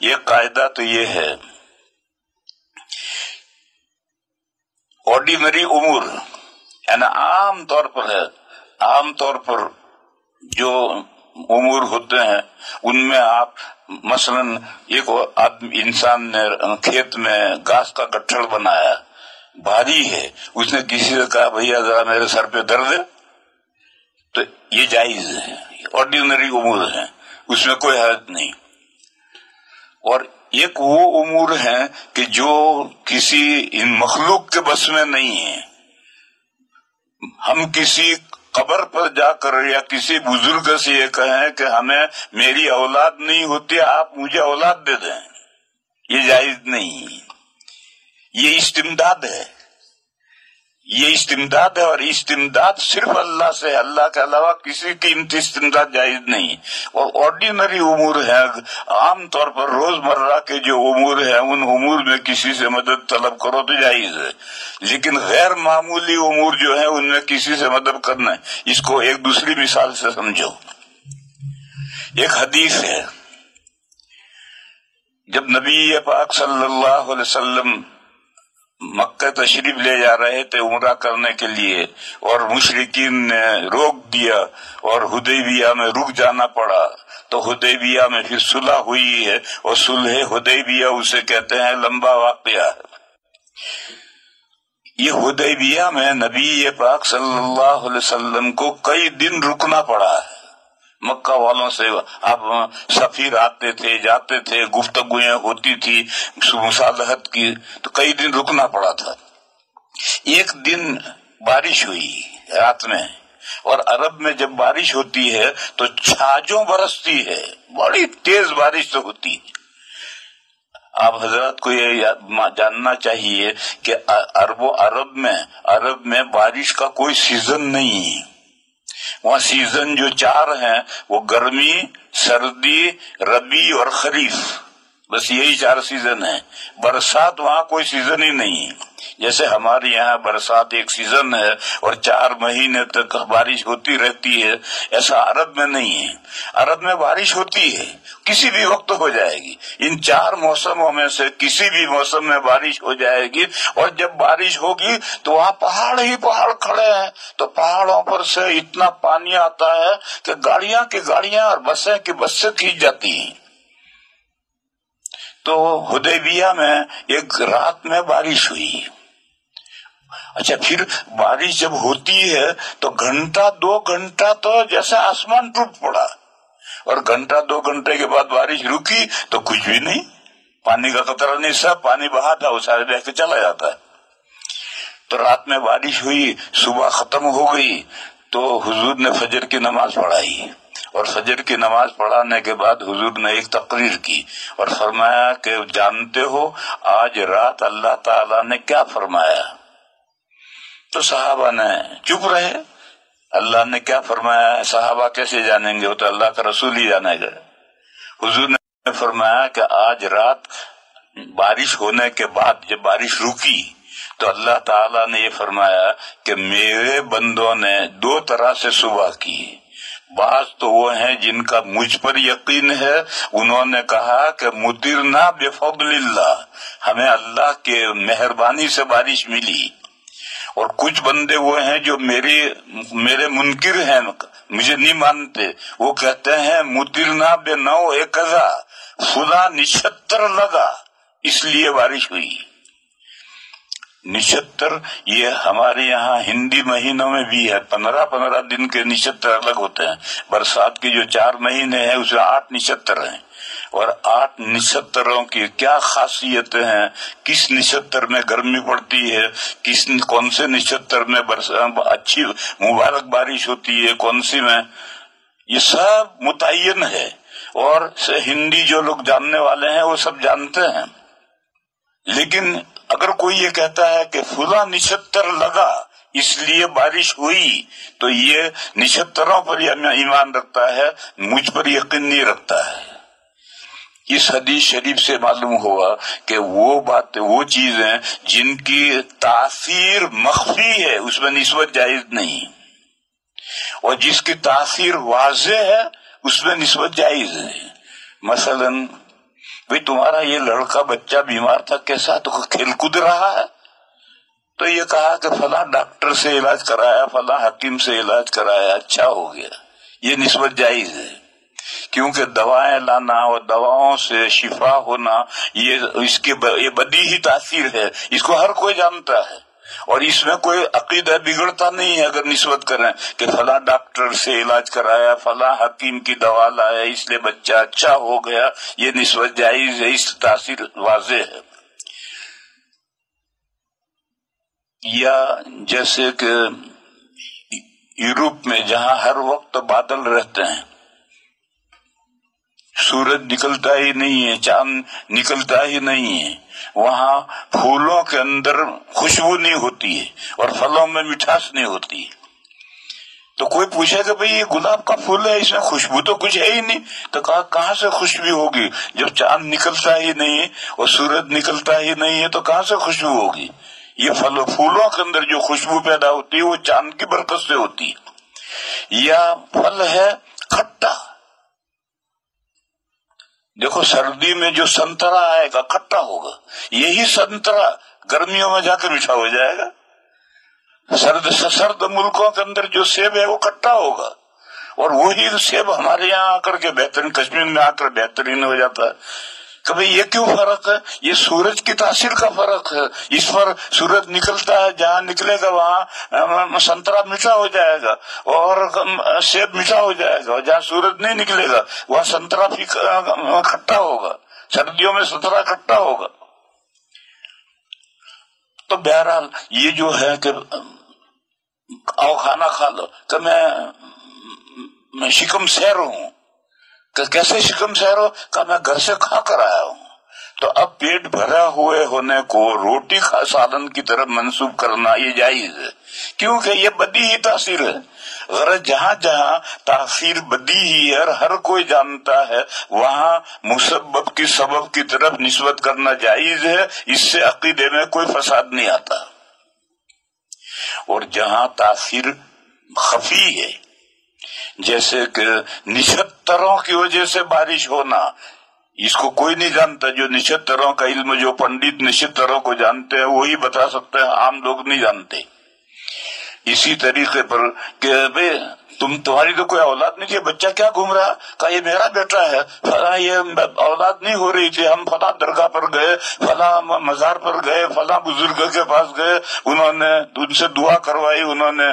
ये कायदा तो ये है ऑर्डिनरी उमूर यानी आम तौर पर है आम तौर पर जो उमूर होते हैं उनमें आप मसलन एक आदमी इंसान ने खेत में घास का गट्ठड़ बनाया भारी है उसने किसी से कहा भैया जरा मेरे सर पे दर्द है तो ये जायज़ है ऑर्डिनरी उमूर है उसमें कोई हर्ज नहीं और एक वो उमूर है कि जो किसी इन मखलूक के बस में नहीं है। हम किसी कबर पर जाकर या किसी बुज़ुर्ग से ये कहें कि हमें मेरी औलाद नहीं होती, आप मुझे औलाद दे दें। ये जायज़ नहीं ये इस्तिमदाद है। ये इस्तिमदाद है और इस्तिमदाद सिर्फ़ अल्लाह से अल्लाह के अलावा किसी की इस्तिमदाद जायज़ नहीं। और ऑर्डिनरी उमूर है। आमतौर पर रोज़मर्रा के जो उमूर है, उन उमूर में किसी से मदद तलब करो तो जायज़ है। लेकिन गैर मामूली उमूर जो है, उनमें किसी से मदद करना है। इसको एक दूसरी मिसाल से समझो। एक हदीस है। जब नबी पाक सल्लल्लाहु अलैहि वसल्लम मक्का तशरीफ़ ले जा रहे थे उमरा करने के लिए, और मुशरकिन ने रोक दिया, और हुदैबिया में रुक जाना पड़ा। तो हुदैबिया में फिर सुलह हुई है, और सुलह हुदैबिया उसे कहते हैं लंबा वाकया है। ये हुदैबिया में नबी पाक सल्लल्लाहु अलैहि वसल्लम को कई दिन रुकना पड़ा है। मक्का वालों से आप सफीर आते थे, जाते थे, गुफ्तगुएँ होती थी, मुसालहत की तो कई दिन रुकना पड़ा था। एक दिन बारिश हुई रात में, और अरब में जब बारिश होती है तो छाजों बरसती है। बड़ी तेज बारिश तो होती है। आप हज़रत को ये जानना चाहिए कि अरबो, अरब में अरब में बारिश का कोई सीज़न नहीं है। वहाँ सीज़न जो चार हैं वो गर्मी सर्दी रबी और खरीफ। बस यही चार सीज़न है। बरसात वहाँ कोई सीज़न ही नहीं है। जैसे हमारे यहाँ बरसात एक सीज़न है और चार महीने तक बारिश होती रहती है, ऐसा अरब में नहीं है। अरब में बारिश होती है, किसी भी वक्त हो जाएगी। इन चार मौसमों में से किसी भी मौसम में बारिश हो जाएगी और जब बारिश होगी तो वहाँ पहाड़ ही पहाड़ खड़े हैं। तो पहाड़ों पर से इतना पानी आता है कि गाड़िया की गाड़िया और बसें की बसें खींच जाती हैं। तो हुदैबिया में एक रात में बारिश हुई। अच्छा फिर बारिश जब होती है तो घंटा, दो घंटा तो जैसे आसमान टूट पड़ा। और घंटा, दो घंटे के बाद बारिश रुकी तो कुछ भी नहीं। पानी का कतरा नहीं सब पानी बहा था, वो सारे बह के चला जाता। है तो रात में बारिश हुई, सुबह खत्म हो गई तो हुजूर ने फजर की नमाज़ पढ़ाई। और फजर की नमाज़ पढ़ाने के बाद हुजूर ने एक तकरीर की और फरमाया कि जानते हो, आज रात अल्लाह ताला ने क्या फरमाया? तो साहबा ने चुप रहे। अल्लाह ने क्या फरमाया? साहबा कैसे जानेंगे? वो तो अल्लाह का रसूल ही जानेगा हुजूर ने फरमाया कि आज रात बारिश होने के बाद जब बारिश रुकी तो अल्लाह ताला ने ये फरमाया कि मेरे बंदों ने दो तरह से सुबह की। बाज तो वो हैं जिनका मुझ पर यकीन है। उन्होंने कहा कि मुदिरना बेफदल्ला हमें अल्लाह के मेहरबानी से बारिश मिली। और कुछ बंदे वो हैं जो मेरे मेरे मुनकिर हैं, मुझे नहीं मानते। वो कहते हैं, मुदिरना बे नौ एक खुदा निछत्तर लगा, इसलिए बारिश हुई। निछत्तर ये हमारे यहाँ हिंदी महीनों में भी है। पंद्रह पंद्रह दिन के निछत्तर अलग होते हैं। बरसात के जो चार महीने हैं, उसमें आठ निछत्तर हैं। और आठ निछत्तरों की क्या खासियतें हैं? किस निछत्तर में गर्मी पड़ती है? किस, कौन से निछत्तर में अच्छी मुबारक बारिश होती है? कौन सी में? ये सब मुतन है। और हिंदी जो लोग जानने वाले हैं, वो सब जानते हैं। लेकिन अगर कोई ये कहता है कि फुला निछत्तर लगा, इसलिए बारिश हुई तो ये निछत्तरों पर ईमान रखता है, मुझ पर यकीन नहीं रखता है। इस हदीस शरीफ से मालूम हुआ कि वो बात, वो चीज़ें जिनकी तासीर मख्फी है, उसमें निस्बत जायज़ नहीं। और जिसकी तासीर वाजे है, उसमें निस्बत जायज़ है। मसलन भाई, तुम्हारा ये लड़का बच्चा बीमार था, कैसा तो खेल कूद रहा है? तो ये कहा कि फला डॉक्टर से इलाज कराया, फला हकीम से इलाज कराया अच्छा हो गया। ये निस्बत जायज़ है। क्योंकि दवाएँ लाना और दवाओं से शिफा होना, ये इसके ये बदी ही तासीर है। इसको हर कोई जानता है। और इसमें कोई अकीदा बिगड़ता नहीं है, अगर निस्बत करें कि फला डॉक्टर से इलाज कराया, फला हकीम की दवा लाया, इसलिए बच्चा अच्छा हो गया, ये निस्बत जायज़ है, इस तासीर वाजे है। या जैसे कि यूरोप में जहाँ हर वक्त बादल रहते हैं सूरज निकलता ही नहीं है, चाँद निकलता ही नहीं है। वहाँ फूलों के अंदर खुशबू नहीं होती है और फलों में मिठास नहीं होती है। तो कोई पूछा कि भाई ये गुलाब का फूल है, इसमें खुशबू तो कुछ है ही नहीं। तो कहा, कहाँ से खुशबू होगी? जब चाँद निकलता ही नहीं है और सूरज निकलता ही नहीं है तो कहाँ से खुशबू होगी? ये फल, फूलों के अंदर जो खुशबू पैदा होती है, वो चाँद की बरकत से होती है। या फल है खट्टा। देखो, सर्दी में जो संतरा आएगा, खट्टा होगा। यही संतरा गर्मियों में जाकर मीठा हो जाएगा। सर्द सर्द मुल्कों के अंदर जो सेब है, वो खट्टा होगा। और वही सेब हमारे यहाँ आकर के बेहतरीन, कश्मीर में आकर बेहतरीन हो जाता है। कभी ये क्यों फ़र्क है? ये सूरज की तासीर का फ़र्क है। इस पर सूरज निकलता है, जहाँ निकलेगा, वहाँ संतरा मीठा हो जाएगा और सेब मीठा हो जाएगा। और जहाँ सूरज नहीं निकलेगा, वहाँ संतरा खट्टा होगा। सर्दियों में संतरा खट्टा होगा। तो बहरहाल, ये जो है कि आओ खाना खा लो। तो मैं मैं शिकम सैर हूँ। तो कैसे शिकम हो का मैं घर से खा कर आया हूँ। तो अब पेट भरा हुए होने को रोटी खा साधन की तरफ़ मंसूब करना ये जायज़ है। क्योंकि ये बदी ही तासीर है। अगर जहाँ जहाँ तासीर बदी ही है और हर कोई जानता है, वहाँ मुसब्बब की सबब की तरफ़ निस्बत करना जायज़ है। इससे अकीदे में कोई फसाद नहीं आता। और जहाँ तासीर खफी है जैसे कि निशतरों की वजह से बारिश होना। इसको कोई नहीं जानता, जो निशतरों का इल्म, जो पंडित निशतरों को जानते हैं, वही बता सकते हैं, आम लोग नहीं जानते। इसी तरीके पर कि भाई तुम तुम्हारी तो कोई औलाद नहीं थी, बच्चा क्या घूम रहा? का ये मेरा बेटा है। फला, ये औलाद नहीं हो रही थी, हम फला दरगाह पर गए, फला मजार पर गए, फला बुज़ुर्ग के पास गए, उन्होंने, उनसे दुआ करवाई, उन्होंने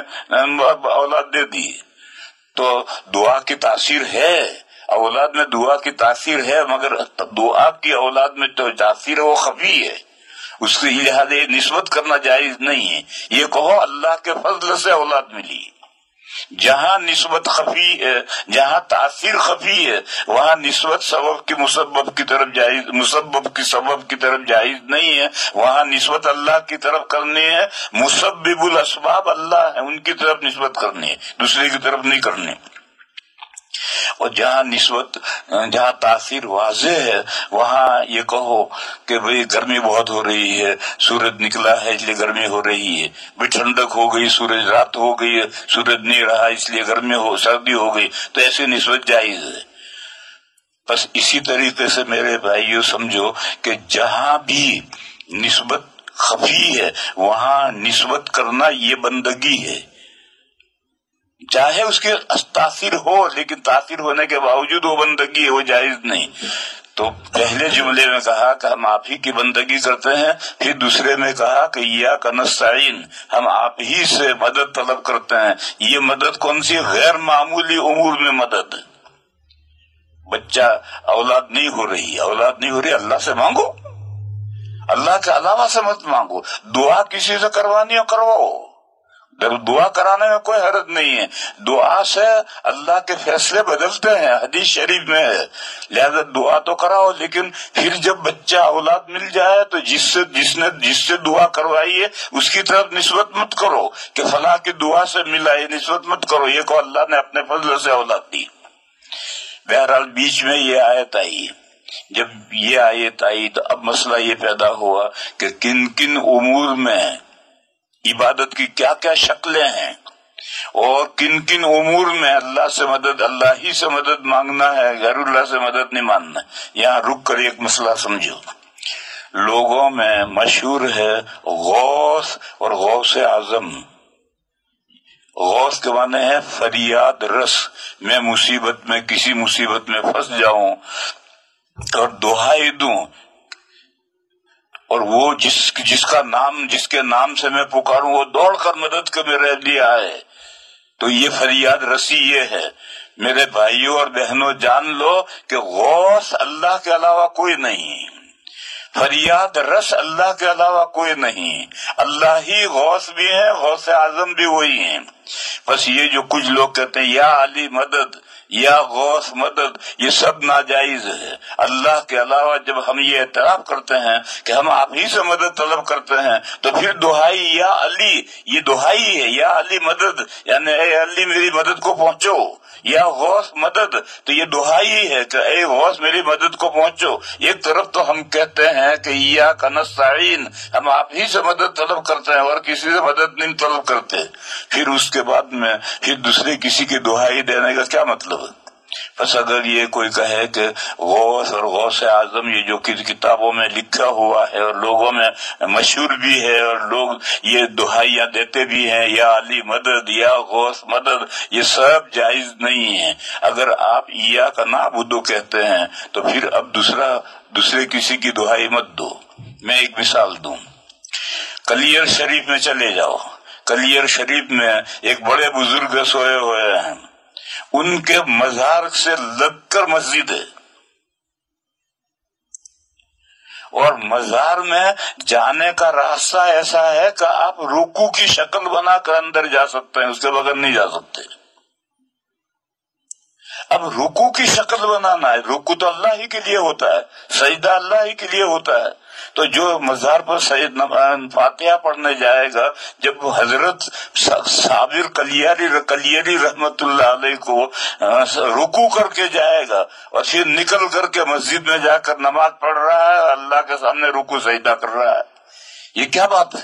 औलाद दे दी तो दुआ की तासीर है, औलाद में दुआ की तासीर है, मगर दुआ की औलाद में तो तासीर है, वो खफी है। उसके लिहाजे नस्बत करना जायज़ नहीं है। ये कहो, अल्लाह के फजल से औलाद मिली। जहाँ निस्बत खफी है, जहाँ तासीर खफी है, वहाँ निस्बत सबब की मुसब्ब की तरफ़ जायज़ मुसब्ब की सबब की तरफ़ जायज़ नहीं है। वहाँ निस्बत अल्लाह की तरफ़ करनी है मुसबिबुल असबाब अल्लाह है, उनकी तरफ़ निस्बत करनी है, दूसरे की तरफ़ नहीं करनी। और जहाँ निस्बत, जहाँ तासीर वाजे है, वहाँ ये कहो कि भाई गर्मी बहुत हो रही है, सूरज निकला है इसलिए गर्मी हो रही है। भाई ठंडक हो गई, सूरज रात हो गई सूरज नहीं रहा इसलिए गर्मी हो, सर्दी हो गई तो ऐसी निस्बत जायज़ है। बस इसी तरीके से मेरे भाइयों, समझो कि जहाँ भी निस्बत खफी है, वहाँ निस्बत करना ये बंदगी है। चाहे उसके तासीर हो, लेकिन तासीर होने के बावजूद वो बंदगी वो जायज़ नहीं। तो पहले जुमले में कहा कि हम आप ही की बंदगी करते हैं, फिर दूसरे में कहा कि या कनस्ताइन, हम आप ही से मदद तलब करते हैं। ये मदद कौन सी? गैर मामूली उमूर में मदद। बच्चा, औलाद नहीं हो रही। औलाद नहीं हो रही, अल्लाह से मांगो। अल्लाह के अलावा से मत मांगो। दुआ किसी से करवानी हो, करवाओ। दुआ कराने में कोई हरज नहीं है। दुआ से अल्लाह के फैसले बदलते हैं, हदीस शरीफ में है। लिहाजा दुआ तो कराओ, लेकिन फिर जब बच्चा, औलाद मिल जाए तो जिससे, जिसने, जिससे दुआ करवाई है, उसकी तरफ़ निस्बत मत करो कि फला की दुआ से मिला है, निस्बत मत करो। ये को अल्लाह ने अपने फजल से औलाद दी। बहरहाल, बीच में ये आयत आई। जब ये आयत आई तो अब मसला ये पैदा हुआ कि किन किन उमूर में इबादत की क्या क्या शक्लें हैं? और किन किन उमूर में अल्लाह से मदद, अल्लाह ही से मदद मांगना है, गैरुल्लाह से मदद नहीं मानना यहाँ रुक कर एक मसला समझो। लोगों में मशहूर है गौस और गौस आज़म। गौस के माने है फरियाद रस। मैं मुसीबत में, किसी मुसीबत में फंस जाऊँ और दुहाई दू। और वो जिस, जिसका नाम, जिसके नाम से मैं पुकारूं, वो दौड़कर मदद के मेरे लिए आए। तो ये फरियाद रसी ये है। मेरे भाइयों और बहनों, जान लो कि गौस अल्लाह के अलावा कोई नहीं। फरियाद रस अल्लाह के अलावा कोई नहीं। अल्लाह ही गौस भी है, गौस आज़म भी वही है। बस ये जो कुछ लोग कहते हैं, या अली मदद या गौस, मदद, ये सब नाजायज है। अल्लाह के अलावा जब हम ये एतराफ करते हैं कि हम आप ही से मदद तलब करते हैं तो फिर दुहाई या अली, ये दुहाई है या अली मदद, यानी अली मेरी मदद को पहुंचो। या गौस, मदद तो ये दुहाई है कि ए गौस, मेरी मदद को पहुंचो। एक तरफ़ तो हम कहते हैं कि या कनस्ताइन हम आप ही से मदद तलब करते हैं और किसी से मदद नहीं तलब करते। फिर उसके बाद में फिर दूसरे किसी की दुहाई देने का क्या मतलब? बस अगर ये कोई कहे कि गौस और गौस आज़म, ये जो किताबों में लिखा हुआ है और लोगों में मशहूर भी है और लोग ये दुहाइया देते भी हैं, या अली मदद, या गौस मदद, ये सब जायज़ नहीं है। अगर आप या का नाबुदो कहते हैं तो फिर अब दूसरा, दूसरे किसी की दुहाई मत दो। मैं एक मिसाल दू। कलियर शरीफ में चले जाओ। कलियर शरीफ में एक बड़े बुज़ुर्ग सोए हुए हैं। उनके मजार से लगकर मस्जिद है। और मजार में जाने का रास्ता ऐसा है कि आप रुकू की शक्ल बनाकर अंदर जा सकते हैं, उसके बगैर नहीं जा सकते। अब रुकू की शक्ल बनाना है। रुकू तो अल्लाह ही के लिए होता है सजदा अल्लाह ही के लिए होता है। तो जो मजार पर सैद फातिहा पढ़ने जाएगा, जब हज़रत साबिर कलियारी कलियरी रहमतुल्लाह को रुकू करके जाएगा और फिर निकल करके मस्जिद में जाकर नमाज़ पढ़ रहा है अल्लाह के सामने रुकू सजदा कर रहा है। ये क्या बात है?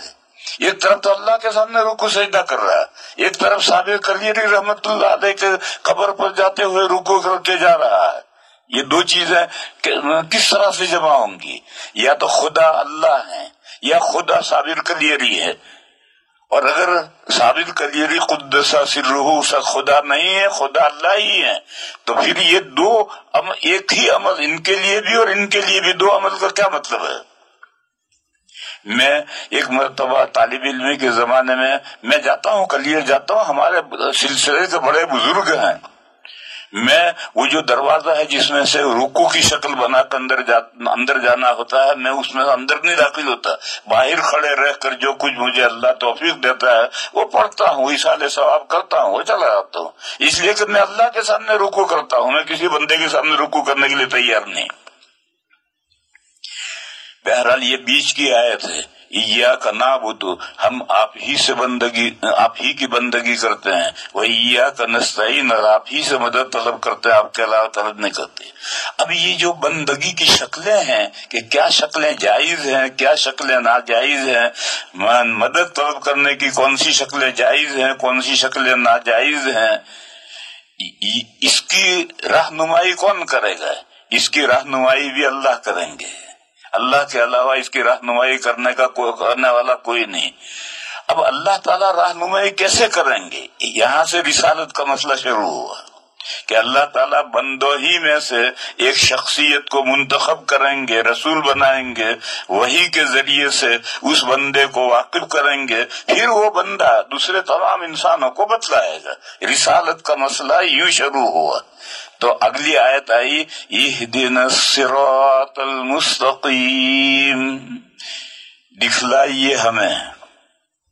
एक तरफ़ तो अल्लाह के सामने रुकू सजदा कर रहा है, एक तरफ़ साबिर कलियरी रहमतुल्लाह के कबर पर जाते हुए रुकू करके जा रहा है। ये दो चीज़ें किस तरह से जमा होंगी? या तो खुदा अल्लाह है या खुदा साबिर कलियरी है। और अगर साबिर कलियरी खुदसा सिर्रू सा खुदा नहीं है खुदा अल्लाह ही है तो फिर ये दो अम, एक ही अमल इनके लिए भी और इनके लिए भी दो अमल का क्या मतलब है? मैं एक मरतबा तालिब इलमी के जमाने में मैं जाता हूँ कलियर जाता हूँ हमारे सिलसिले के बड़े बुज़ुर्ग हैं। मैं, वो जो दरवाज़ा है जिसमें से रुकू की शक्ल बनाकर अंदर जा, अंदर जाना होता है, मैं उसमें अंदर नहीं दाखिल होता। बाहर खड़े रहकर जो कुछ मुझे अल्लाह तोफीक देता है, वो पढ़ता हूँ इशाले सवाब करता हूँ, वो चला जाता हूँ। इसलिए कि मैं अल्लाह के सामने रुकू करता हूँ, मैं किसी बंदे के सामने रुकू करने के लिए तैयार नहीं। बहरहाल ये बीच की आयत है। ईया का नाबुदु, हम आप ही से बंदगी, आप ही की बंदगी करते हैं। वह ईया का नस्तीन और आप ही से मदद तलब करते हैं, आपके अलावा तलब नहीं करते। अब ये जो बंदगी की शक्लें हैं, कि क्या शक्लें जायज़ हैं, क्या शक्लें नाजायज हैं मदद तलब करने की कौन सी शक्लें जायज़ हैं, कौन सी शक्लें नाजायज हैं? इसकी रहनुमाई कौन करेगा? इसकी रहनुमाई भी अल्लाह करेंगे। अल्लाह के अलावा इसकी रहनुमाई करने का कोई करने वाला कोई नहीं। अब अल्लाह ताला रहनुमाई कैसे करेंगे? यहाँ से रिसालत का मसला शुरू हुआ। कि अल्लाह ताला बंदो ही में से एक शख्सियत को मुंतखब करेंगे, रसूल बनाएँगे, वही के ज़रिए से उस बंदे को वाकिफ करेंगे, फिर वो बंदा दूसरे तमाम इंसानों को बतलाएगा। रिसालत का मसला यूँ शुरू हुआ। तो अगली आयत आई ईह दिन मुस्तकीम। दिखलाइए हमें,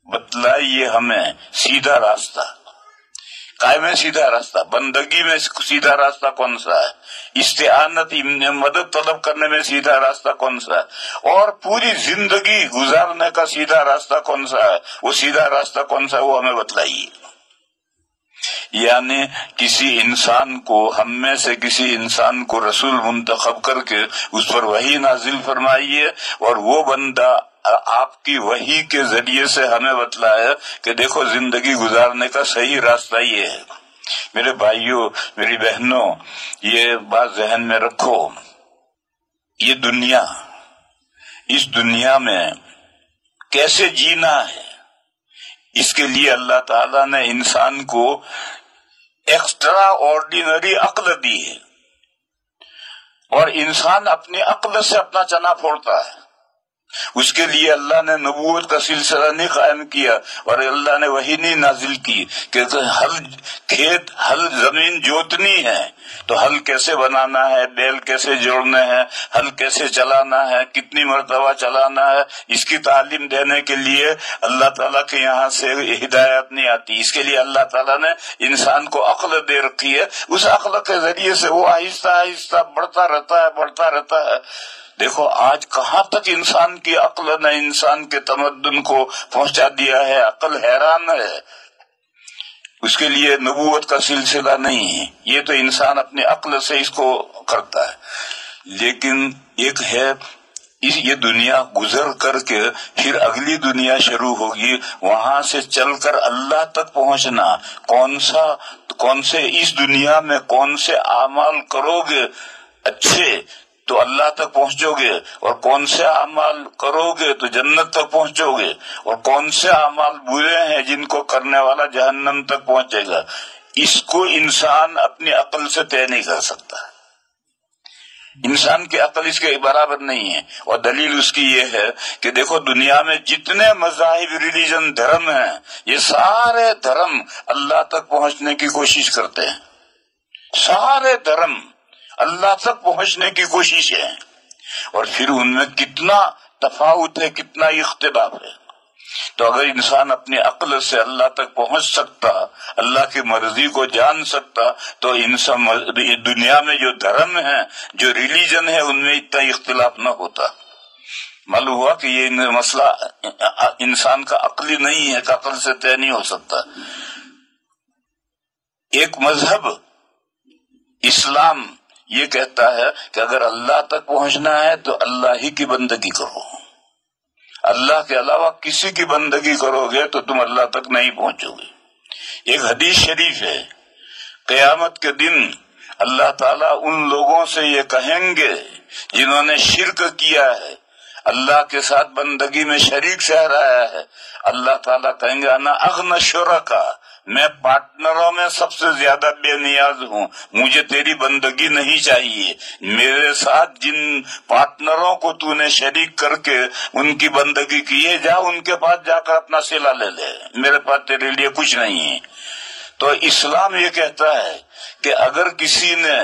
बतलाइए हमें, सीधा रास्ता। काय में सीधा रास्ता, बंदगी में सीधा रास्ता कौन सा है? इस्तेआनत मदद तलब करने में सीधा रास्ता कौन सा है? और पूरी ज़िंदगी गुजारने का सीधा रास्ता कौन सा है? वो सीधा रास्ता कौन सा है, वो हमें बतलाइए। यानी किसी इंसान को, हम में से किसी इंसान को रसूल मुंतखब करके उस पर वही नाजिल फरमाइए, और वो बंदा आपकी वही के ज़रिए से हमें बतलाया कि देखो, ज़िंदगी गुजारने का सही रास्ता ये है। मेरे भाइयों, मेरी बहनों, ये बात जहन में रखो। ये दुनिया, इस दुनिया में कैसे जीना है? इसके लिए अल्लाह ताला ने इंसान को एक्स्ट्रा ऑर्डिनरी अक्ल दी है। और इंसान अपनी अक्ल से अपना चना फोड़ता है। उसके लिए अल्लाह ने नबूत का सिलसिला नहीं कायम किया और अल्लाह ने वही नहीं नाजिल की कि हल, खेत, हल, ज़मीन जोतनी है। तो हल कैसे बनाना है, बैल कैसे जोड़ने हैं, हल कैसे चलाना है, कितनी मरतबा चलाना है, इसकी तालीम देने के लिए अल्लाह ताला के यहाँ से हिदायत नहीं आती। इसके लिए अल्लाह ताला ने इंसान को अक्ल दे रखी है। उस अक्ल के ज़रिए से वो आहिस्ता आहिस्ता बढ़ता रहता है, बढ़ता रहता है। देखो, आज कहाँ तक इंसान की अक्ल ने इंसान के तमद्दन को पहुँचा दिया है? अकल हैरान है। उसके लिए नबूवत का सिलसिला नहीं है। ये तो इंसान अपने अक्ल से इसको करता है। लेकिन एक है, इस ये दुनिया गुजर करके फिर अगली दुनिया शुरू होगी। वहाँ से चलकर अल्लाह तक पहुँचना। कौन सा, कौन से इस दुनिया में कौन से आमाल करोगे अच्छे? तो अल्लाह तक पहुंचोगे और कौन से अमाल करोगे तो जन्नत तक पहुंचोगे और कौन से अमाल बुरे हैं जिनको करने वाला जहन्नम तक पहुंचेगा। इसको इंसान अपनी अकल से तय नहीं कर सकता। इंसान की अकल इसके बराबर नहीं है। और दलील उसकी ये है कि देखो, दुनिया में जितने मजाहिब, रिलीजन, धर्म हैं, ये सारे धर्म अल्लाह तक पहुँचने की कोशिश करते हैं। सारे धर्म अल्लाह तक पहुँचने की कोशिश है। और फिर उनमें कितना तफावत है, कितना इख्तलाफ है। तो अगर इंसान अपने अक्ल से अल्लाह तक पहुँच सकता, अल्लाह की मर्ज़ी को जान सकता तो इंसान दुनिया में जो धर्म है, जो रिलीजन है, उनमें इतना इख्तलाफ न होता। मालूम हुआ कि ये मसला इंसान का अकली नहीं है अकल से तय नहीं हो सकता। एक मज़हब, इस्लाम ये कहता है कि अगर अल्लाह तक पहुँचना है तो अल्लाह ही की बंदगी करो। अल्लाह के अलावा किसी की बंदगी करोगे तो तुम अल्लाह तक नहीं पहुंचोगे। एक हदीस शरीफ है, कयामत के दिन अल्लाह ताला उन लोगों से ये कहेंगे, जिन्होंने शिरक किया है अल्लाह के साथ बंदगी में शरीक ठहराया है। अल्लाह ताला कहेंगे, अना अग्न शुरा मैं पार्टनरों में सबसे ज़्यादा बेनियाज हूँ। मुझे तेरी बंदगी नहीं चाहिए। मेरे साथ जिन पार्टनरों को तूने शरीक करके उनकी बंदगी की है, जा उनके पास जाकर अपना सिला ले ले। मेरे पास तेरे लिए कुछ नहीं है। तो इस्लाम ये कहता है कि अगर किसी ने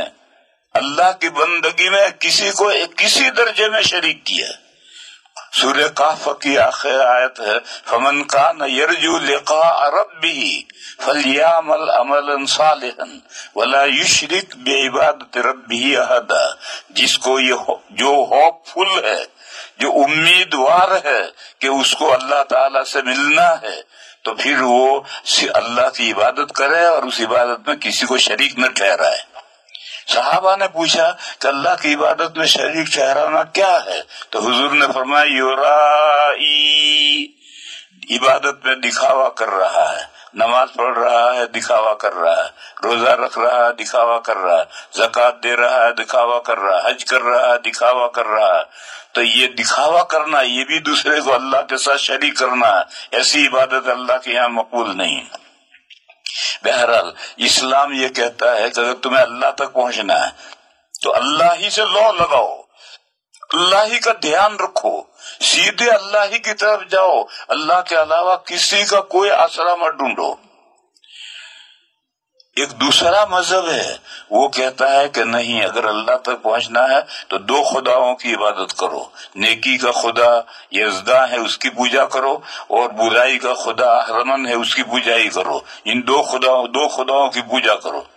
अल्लाह की बंदगी में किसी को किसी दर्जे में शरीक किया सूर्य काफ की आखिर आयत है फमन का न यरजू लिका अरब भी फलियामल अमल सालिहन वला युशरिक बेइबादत रब्बी अहदा जिसको ये हो, जो होपफुल है जो उम्मीदवार है कि उसको अल्लाह ताला से मिलना है तो फिर वो अल्लाह की इबादत करे और उस इबादत में किसी को शरीक न ठहराए साहबा ने पूछा कि अल्लाह की इबादत में शरीक ठहराना क्या है? तो हुजूर ने फरमाया, योराई। इबादत में दिखावा कर रहा है। नमाज़ पढ़ रहा है, दिखावा कर रहा है। रोजा रख रहा है, दिखावा कर रहा है। जक़ात दे रहा है, दिखावा कर रहा है। हज कर रहा है, दिखावा कर रहा है। तो ये दिखावा करना, ये भी दूसरे को अल्लाह के साथ शरीक करना है ऐसी इबादत अल्लाह के यहाँ मकबूल नहीं बहरहाल, इस्लाम ये कहता है कि अगर तुम्हें अल्लाह तक पहुँचना है तो अल्लाह ही से लौ लगाओ। अल्लाह ही का ध्यान रखो। सीधे अल्लाह ही की तरफ़ जाओ। अल्लाह के अलावा किसी का कोई आसरा मत ढूंढो। एक दूसरा मज़हब है। वो कहता है कि नहीं, अगर अल्लाह तक पहुँचना है तो दो खुदाओं की इबादत करो। नेकी का खुदा यजदा है, उसकी पूजा करो, और बुराई का खुदा रमन है, उसकी पूजा ही करो। इन दो खुदाओं दो खुदाओं की पूजा करो।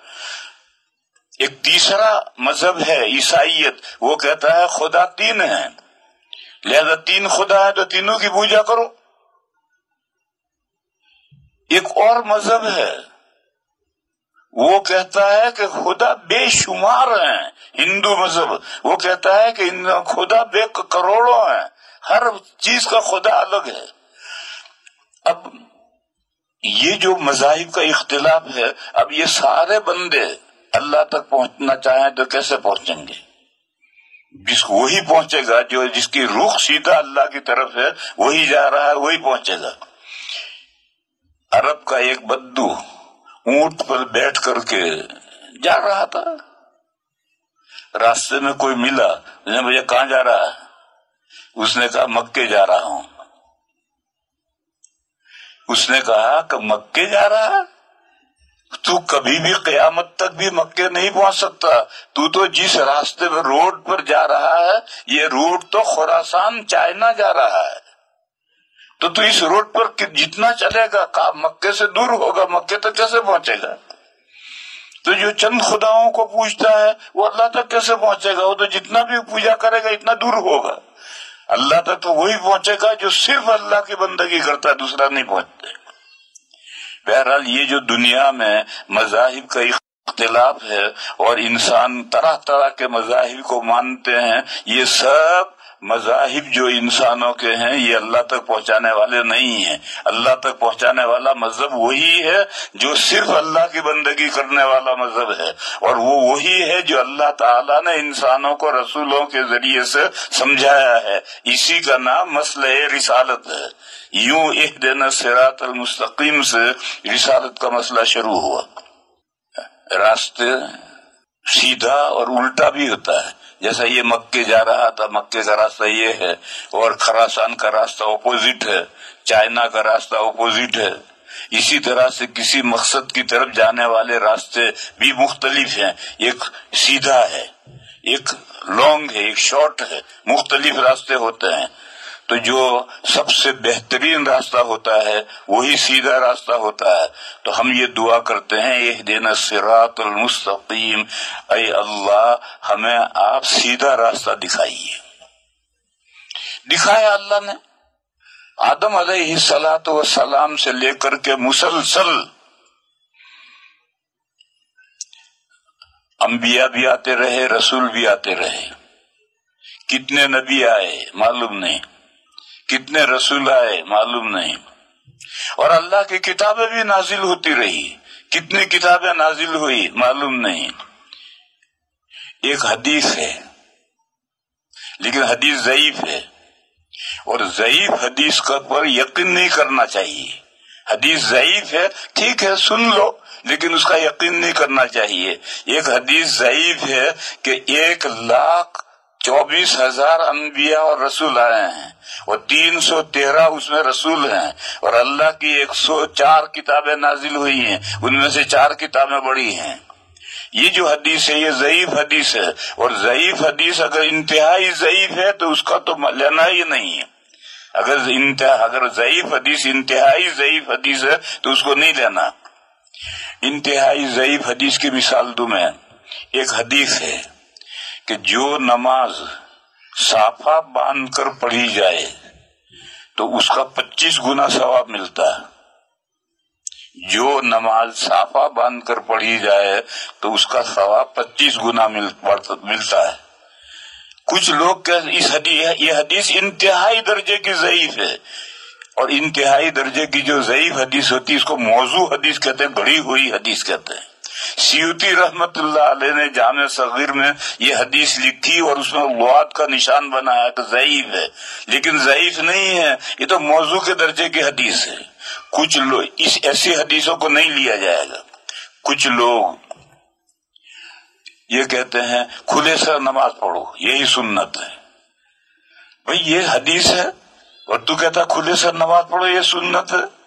एक तीसरा मज़हब है ईसाइत वो कहता है, खुदा तीन है। लिहाजा तीन खुदा है तो तीनों की पूजा करो। एक और मज़हब है वो कहता है कि खुदा बेशुमार है, हिंदू मज़हब। वो कहता है कि खुदा बे करोड़ों है, हर चीज़ का खुदा अलग है। अब ये जो मजाहिब का इख्तलाफ है, अब ये सारे बंदे अल्लाह तक पहुँचना चाहें तो कैसे पहुँचेंगे? जिसको वही पहुंचेगा, जो जिसकी रुख सीधा अल्लाह की तरफ़ है, वही जा रहा है, वही पहुंचेगा। अरब का एक बद्दू ऊँट पर बैठ करके जा रहा था। रास्ते में कोई मिला उसने भैया, कहा जा रहा है? उसने कहा, मक्के जा रहा हूँ। उसने कहा कि, मक्के जा रहा है? तू कभी भी कयामत तक भी मक्के नहीं पहुँच सकता। तू तो जिस रास्ते पर रोड पर जा रहा है, ये रोड तो खुरासान, चाइना जा रहा है। तो तू इस रोड पर जितना चलेगा, का मक्के से दूर होगा, मक्के तक कैसे पहुंचेगा? तो जो चंद खुदाओं को पूछता है, वो अल्लाह तक कैसे पहुंचेगा? वो तो जितना भी पूजा करेगा, इतना दूर होगा। अल्लाह तक तो वही पहुंचेगा जो सिर्फ़ अल्लाह की बंदगी करता है, दूसरा नहीं पहुँचते। बहरहाल, ये जो दुनिया में मजाहिब का इख्तलाफ है और इंसान तरह तरह के मजाहिब को मानते हैं, ये सब मजाहिब जो इंसानों के हैं, ये अल्लाह तक पहुँचाने वाले नहीं है। अल्लाह तक पहुँचाने वाला मज़हब वही है, जो सिर्फ़ अल्लाह की बंदगी करने वाला मज़हब है। और वो वही है जो अल्लाह ताला ने इंसानों को रसूलों के ज़रिए से समझाया है। इसी का नाम मसल रिसालत है। यूँ एक दिन सिरात मुस्तकीम से रिसालत का मसला शुरू हुआ। रास्ते सीधा और उल्टा भी होता है। जैसा ये मक्के जा रहा था, मक्के का रास्ता ये है, और खरासान का रास्ता ऑपोजिट है, चाइना का रास्ता ऑपोजिट है। इसी तरह से किसी मकसद की तरफ़ जाने वाले रास्ते भी मुख्तलिफ़ हैं। एक सीधा है, एक लॉन्ग है, एक शॉर्ट है, मुख्तलिफ़ रास्ते होते हैं। तो जो सबसे बेहतरीन रास्ता होता है, वही सीधा रास्ता होता है। तो हम ये दुआ करते हैं एक दिन सिरातुल अल्लाह, हमें आप सीधा रास्ता दिखाइए। दिखाया अल्लाह ने। आदम सलात सलाम से लेकर के मुसलसल अंबिया भी आते रहे, रसूल भी आते रहे। कितने नबी आए, मालूम नहीं। कितने रसूल आए मालूम नहीं। और अल्लाह की किताबें भी नाजिल होती रही। कितनी किताबें नाजिल हुई मालूम नहीं। एक हदीस है, लेकिन हदीस जयीफ है। और जयीफ हदीस का पर यकीन नहीं करना चाहिए। हदीस जयीफ है, ठीक है, सुन लो, लेकिन उसका यकीन नहीं करना चाहिए। एक हदीस जयीफ है कि एक लाख चौबीस हज़ार अम्बिया और रसूल आए हैं। और तीन सौ तेरह उसमें रसूल हैं और अल्लाह की एक सौ चार किताबें नाजिल हुई हैं। उनमें से चार किताबें बड़ी हैं। ये जो हदीस है, ये जयीफ हदीस है। और जयीफ हदीस अगर इंतहाई जयीफ है तो उसका तो लेना ही नहीं है। अगर अगर जयीफ हदीस इंतहाई जयीफ हदीस है तो उसको नहीं लेना। इंतहाई जयीफ हदीस की मिसाल दू मैं। एक हदीस है कि जो नमाज़ साफा बाँध कर पढ़ी जाए तो उसका 25 गुना सवाब मिलता है। जो नमाज़ साफा बाँध कर पढ़ी जाए तो उसका सवाब 25 गुना मिल, मिलता है। कुछ लोग इस हदीस ये हदीस इंतहाई दर्जे की जयीफ है। और इंतहाई दर्जे की जो जयीफ हदीस होती है इसको मौजू हदीस कहते हैं बड़ी हुई हदीस कहते हैं। सीयूती रहमत ने जाम सगीर में ये हदीस लिखी और उसमें लुआत का निशान बनाया कि जयीफ है। लेकिन जयीफ नहीं है, ये तो मौजू के दर्जे की हदीस है। कुछ लोग इस ऐसी हदीसों को नहीं लिया जाएगा। कुछ लोग ये कहते हैं, खुले सर नमाज़ पढ़ो, यही सुन्नत है। भाई, ये हदीस है और तू कहता, खुले सर नमाज़ पढ़ो, ये सुन्नत है।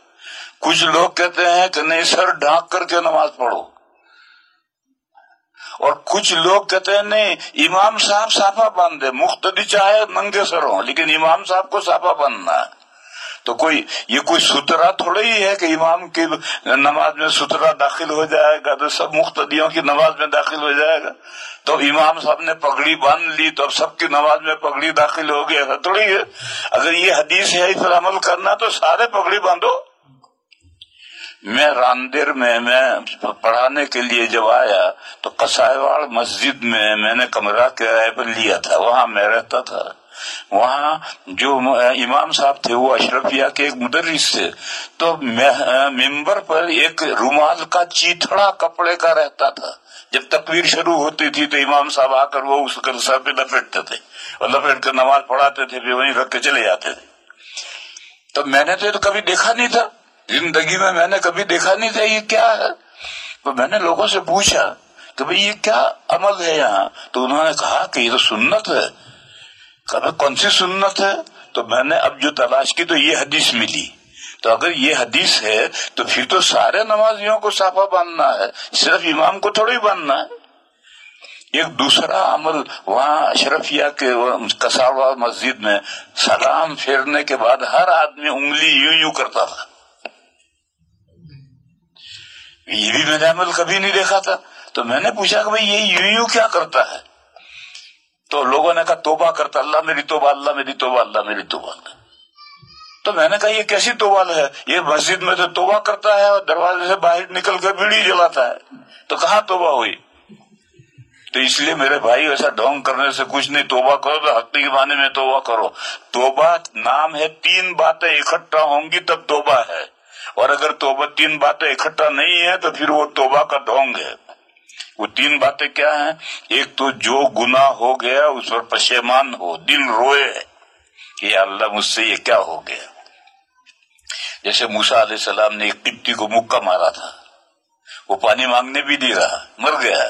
कुछ लोग कहते हैं कि नहीं, सर, ढांक करके नमाज़ पढ़ो। और कुछ लोग कहते हैं, नहीं, इमाम साहब साफा बाँध मुख्तदी चाहे नंगे सर हो, लेकिन इमाम साहब को साफा बांधना है। तो कोई, ये कोई सुतरा थोड़ा ही है कि इमाम की नमाज़ में सुतरा दाखिल हो जाएगा तो सब मुख्तदियों की नमाज़ में दाखिल हो जाएगा? तो इमाम साहब ने पगड़ी बाँध ली तो अब सबकी नमाज़ में पगड़ी दाखिल हो गई, ऐसा थोड़ी है। अगर ये हदीस है, इस पर अमल करना तो सारे पगड़ी बांधो। मैं रामदेर में मैं पढ़ाने के लिए जब आया तो कसाईवाड़ मस्जिद में मैंने कमरा किराए पर लिया था। वहाँ मैं रहता था। वहाँ जो इमाम साहब थे वो अशरफिया के एक मुदरिस थे। तो मेंबर पर एक रुमाल का चीथड़ा कपड़े का रहता था। जब तकवीर शुरू होती थी तो इमाम साहब आकर वो उस सर पे लपेटते थे और लपेट कर नमाज़ पढ़ाते थे फिर वहीं रख के चले जाते थे। तो मैंने तो, तो कभी देखा नहीं था। ज़िंदगी में मैंने कभी देखा नहीं था ये क्या है। तो मैंने लोगों से पूछा कि भाई ये क्या अमल है यहाँ? तो उन्होंने कहा कि ये तो सुन्नत है। कभी कौन सी सुन्नत है? तो मैंने, अब जो तलाश की तो ये हदीस मिली। तो अगर ये हदीस है तो फिर तो सारे नमाजियों को साफा बांधना है, सिर्फ़ इमाम को थोड़ी बांधना है। एक दूसरा अमल वहाँ अशरफिया के कसावा मस्जिद में सलाम फेरने के बाद हर आदमी उंगली यूँ यूँ करता था। ये भी मैंने अमल कभी नहीं देखा था। तो मैंने पूछा कि भाई, ये यूँ यूँ क्या करता है? तो लोगों ने कहा, तोबा करता, अल्लाह मेरी तोबा, अल्लाह मेरी तोबा, अल्लाह मेरी तोबा। तो मैंने कहा, ये कैसी तोबा है? ये मस्जिद में तो तोबा करता है और दरवाजे से बाहर निकल कर बीड़ी जलाता है। तो कहा तोबा हुई? तो इसलिए मेरे भाई, ऐसा ढोंग करने से कुछ नहीं, तोबा करो तो हफ़्ते के माने में तोबा करो। तोबा नाम है, तीन बातें इकट्ठा होंगी, तब तोबा है। और अगर तोबा तीन बातें इकट्ठा नहीं है तो फिर वो तोबा का ढोंग है। वो तीन बातें क्या हैं? एक तो जो गुना हो गया, उस पर पशेमान हो, दिल रोए, कि अल्लाह मुझसे ये क्या हो गया? जैसे मूसा सलाम ने एक पिट्टी को मुक्का मारा था। वो पानी मांगने भी नहीं रहा, मर गया।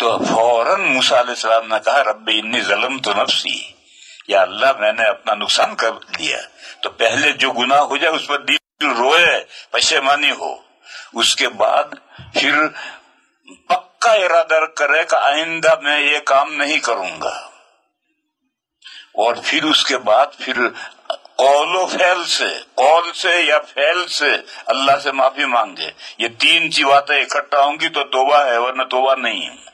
तो फ़ौरन मूसा सलाम ने कहा, रब्बे इन्नी जलम तो नफसी। या अल्लाह मैंने अपना नुकसान कर लिया तो पहले जो गुनाह हो जाए, उस पर दिल रोए पशेमानी हो। उसके बाद फिर पक्का इरादा करे कि आइंदा मैं ये काम नहीं करूँगा। और फिर उसके बाद फिर कौलो फैल से, कौल से या फैल से अल्लाह से माफ़ी मांगे। ये तीन ची बातें इकट्ठा होंगी तो तोबा है, वरना तोबा नहीं है।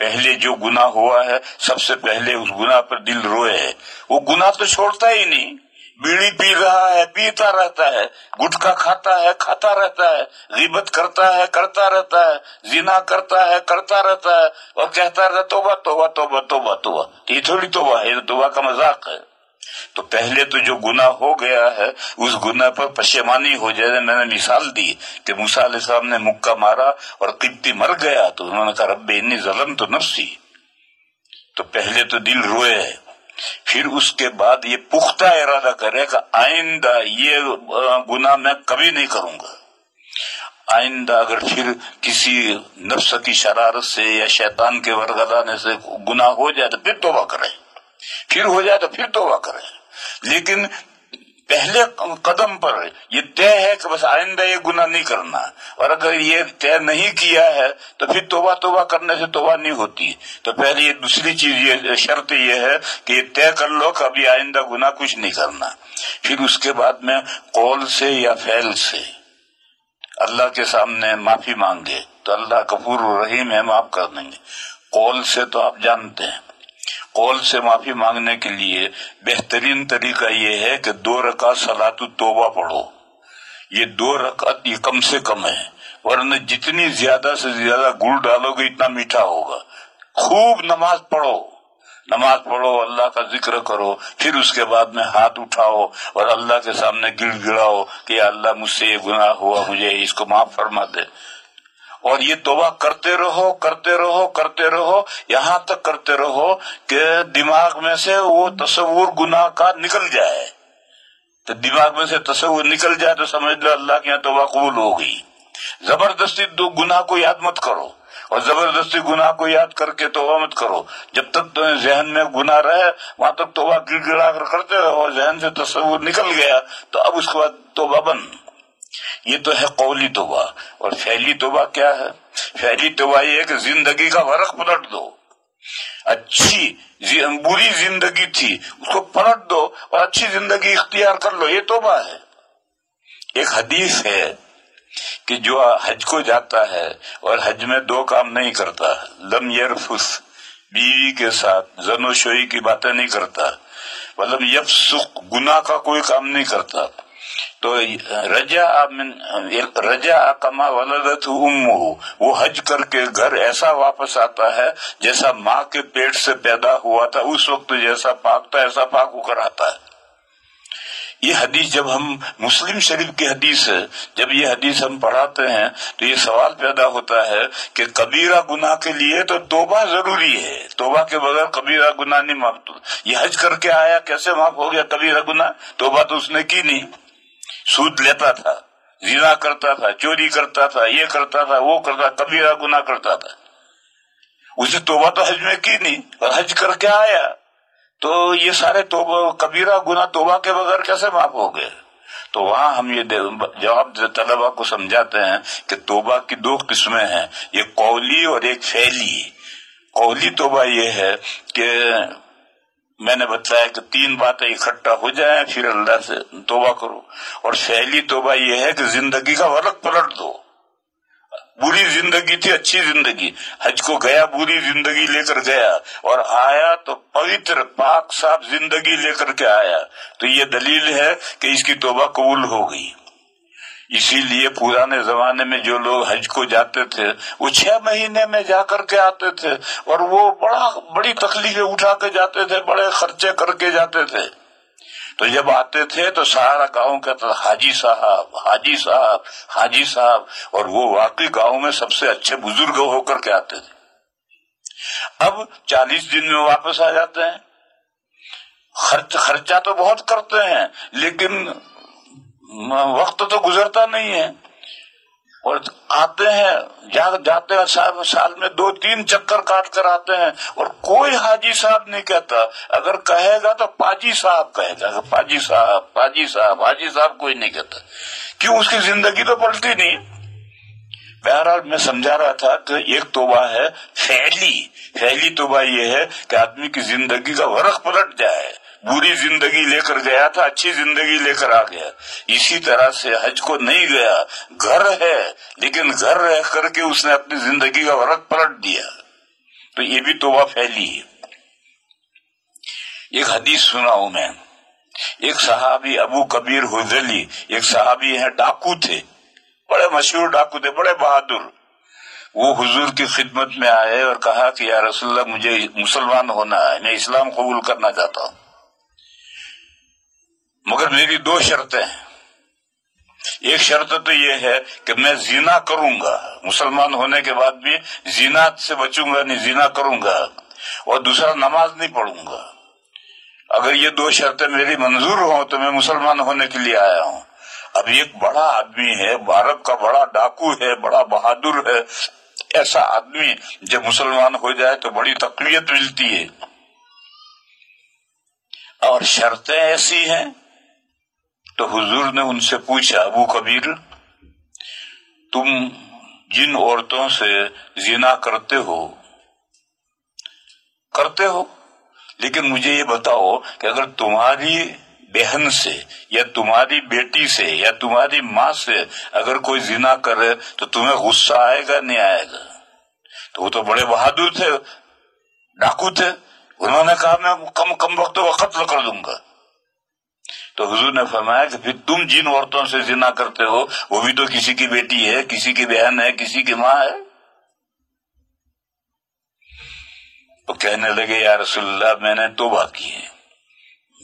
पहले जो गुना हुआ है, सबसे पहले उस गुना पर दिल रोए है। वो गुना तो छोड़ता ही नहीं। बीड़ी पी रहा है, पीता रहता है, गुटखा खाता है, खाता रहता है, गिबत करता है, करता रहता है, जिना करता है, करता रहता है, और कहता रहता तोबा तोबा तोबा तोबा तोबा। ये थोड़ी तोबा है तोबा का मज़ाक है। तो पहले तो जो गुना हो गया है, उस गुना पर पशेमानी हो जाए, मैंने मिसाल दी, कि मूसा साहब ने मुक्का मारा और किप्ती मर गया तो उन्होंने कहा, रब्बे इन्नी जलम तो नफसी। तो पहले तो दिल रोए है फिर उसके बाद ये पुख्ता इरादा करे कि आइंदा ये गुना मैं कभी नहीं करूँगा। आइंदा अगर फिर किसी नफ्स की शरारत से या शैतान के वर्गलाने से गुना हो जाए तो फिर तोबा करे। फिर हो जाए तो फिर तोबा करे। लेकिन पहले कदम पर ये तय है कि बस आइंदा ये गुना नहीं करना। और अगर ये तय नहीं किया है तो फिर तोबा तोबा करने से तोबा नहीं होती। तो पहले ये दूसरी चीज़, ये शर्त ये है कि ये तय कर लो कि अभी आइंदा गुना कुछ नहीं करना। फिर उसके बाद में कौल से या फैल से अल्लाह के सामने माफ़ी मांगे तो अल्लाह कपूर रहीम है, माफ़ कर देंगे। कौल से तो आप जानते हैं। कौल से माफ़ी मांगने के लिए बेहतरीन तरीका ये है कि दो रका सलातु तोबा पढ़ो। ये दो रकात, ये कम से कम है, वरना जितनी ज़्यादा से ज़्यादा गुड़ डालोगे, इतना मीठा होगा। खूब नमाज़ पढ़ो। नमाज़ पढ़ो, अल्लाह का ज़िक्र करो, फिर उसके बाद में हाथ उठाओ और अल्लाह के सामने गिड़ गिड़ाओ कि अल्लाह मुझसे ये गुनाह हुआ, मुझे इसको माफ़ फरमा दे। और ये तोबा करते रहो करते रहो करते रहो, यहाँ तक करते रहो कि दिमाग में से वो तस्वूर, गुनाह का निकल जाए। तो दिमाग में से तस्वूर निकल जाए तो समझ लो अल्लाह के यहाँ तोबा कबूल हो गई ज़बरदस्ती दो गुनाह को याद मत करो और ज़बरदस्ती गुनाह को याद करके तोबा मत करो। जब तक तो जहन में गुनाह रहे, वहाँ तक तोबा गिड़गिड़ा कर करते रहो जहन से तस्वूर निकल गया तो अब उसके बाद तोबा बंद। ये तो है कौली तोबा और फैली तोबा क्या है? फैली तोबा ये कि ज़िंदगी का वरक पलट दो। अच्छी बुरी ज़िंदगी थी, उसको पलट दो और अच्छी ज़िंदगी इख्तियार कर लो। ये तोबा है। एक हदीस है कि जो हज को जाता है और हज में दो काम नहीं करता, लम यरफुस, बीवी के साथ जनोशोई की बातें नहीं करता मतलब यफ सुख गुना का कोई काम नहीं करता। तो रजा रजा कमा वलदत वो हज करके घर ऐसा वापस आता है, जैसा माँ के पेट से पैदा हुआ था, उस वक्त जैसा पाक था, ऐसा पाक होकर आता है। ये हदीस जब हम मुस्लिम शरीफ की हदीस है, जब ये हदीस हम पढ़ाते हैं तो ये सवाल पैदा होता है कि कबीरा गुनाह के लिए तो तोबा ज़रूरी है। तोबा के बगैर कबीरा गुनाह नहीं माफ़ ये हज करके आया, कैसे माफ़ हो गया कबीरा गुनाह? तोबा तो उसने की नहीं। सूद लेता था जीना करता था, चोरी करता था, ये करता था, वो करता कबीरा गुना करता था। उसे तोबा तो हज में की नहीं, और हज करके आया। तो ये सारे तोबा, कबीरा गुना तोबा के बगैर कैसे माफ़ हो गए? तो वहाँ हम ये जवाब तलबा को समझाते हैं कि तोबा की दो किस्में हैं, एक कौली और एक फैली कौली तोबा ये है कि मैंने बताया कि तीन बातें इकट्ठा हो जाए, फिर अल्लाह से तोबा करो। और फैली तोबा यह है कि ज़िंदगी का वरक पलट दो। बुरी ज़िंदगी थी, अच्छी ज़िंदगी। हज को गया, बुरी ज़िंदगी लेकर गया। और आया तो पवित्र, पाक साफ़ ज़िंदगी लेकर के आया। तो ये दलील है कि इसकी तोबा कबूल हो गई। इसीलिए पुराने जमाने में जो लोग हज को जाते थे, वो छह महीने में जाकर के आते थे और वो बड़ा, बड़ी तकलीफें उठा के जाते थे, बड़े खर्चे करके जाते थे। तो जब आते थे तो सारा गाँव कहता था, हाजी साहब हाजी साहब हाजी साहब। और वो वाकई गाँव में सबसे अच्छे बुज़ुर्ग होकर के आते थे। अब चालीस दिन में वापस आ जाते हैं। खर्च, खर्चा तो बहुत करते हैं, लेकिन वक्त तो गुजरता नहीं है। और आते हैं जा, जाते हैं साल, साल में दो तीन चक्कर काट कर आते हैं। और कोई हाजी साहब नहीं कहता। अगर कहेगा तो पाजी साहब कहेगा। पाजी साहब पाजी साहब हाजी साहब कोई नहीं कहता। क्यों? उसकी ज़िंदगी तो पलटी नहीं। बहरहाल मैं समझा रहा था कि एक तोबा है फैली। फैली तोबा ये है कि आदमी की ज़िंदगी का वरख पलट जाए। बुरी ज़िंदगी लेकर गया था, अच्छी ज़िंदगी लेकर आ गया। इसी तरह से हज को नहीं गया। घर है, लेकिन घर रह करके उसने अपनी ज़िंदगी का वरक पलट दिया। तो ये भी तोबा फैली है। एक हदीस सुना हूँ मैं। एक सहाबी अबू कबीर हुजली, एक सहाबी है, डाकू थे। बड़े मशहूर डाकू थे, बड़े बहादुर। वो हुजूर की खिदमत में आए और कहा कि यार रसुल्ला मुझे मुसलमान होना है, मैं इस्लाम कबूल करना चाहता हूँ। मगर मेरी दो शर्तें हैं। एक शर्त तो ये है कि मैं जीना करूँगा। मुसलमान होने के बाद भी जीना से बचूँगा नहीं, जीना करूँगा। और दूसरा, नमाज़ नहीं पढ़ूँगा। अगर ये दो शर्तें मेरी मंजूर हो तो मैं मुसलमान होने के लिए आया हूँ। अब एक बड़ा आदमी है, भारत का बड़ा डाकू है, बड़ा बहादुर है। ऐसा आदमी जब मुसलमान हो जाए तो बड़ी तकलीफ़ मिलती है। और शर्तें ऐसी हैं तो हुजूर ने उनसे पूछा, अबू कबीर, तुम जिन औरतों से जिना करते हो करते हो? लेकिन मुझे ये बताओ कि अगर तुम्हारी बहन से या तुम्हारी बेटी से या तुम्हारी माँ से अगर कोई जिना करे तो तुम्हें गुस्सा आएगा, नहीं आएगा? तो वो तो बड़े बहादुर थे, डाकू थे। उन्होंने कहा, मैं कम कम वक्त वो कत्ल कर दूँगा। तो हुजूर ने फरमाया कि फिर तुम जिन औरतों से जिना करते हो, वो भी तो किसी की बेटी है, किसी की बहन है, किसी की माँ है। तो कहने लगे यार रसुल्ला मैंने तोबा की है।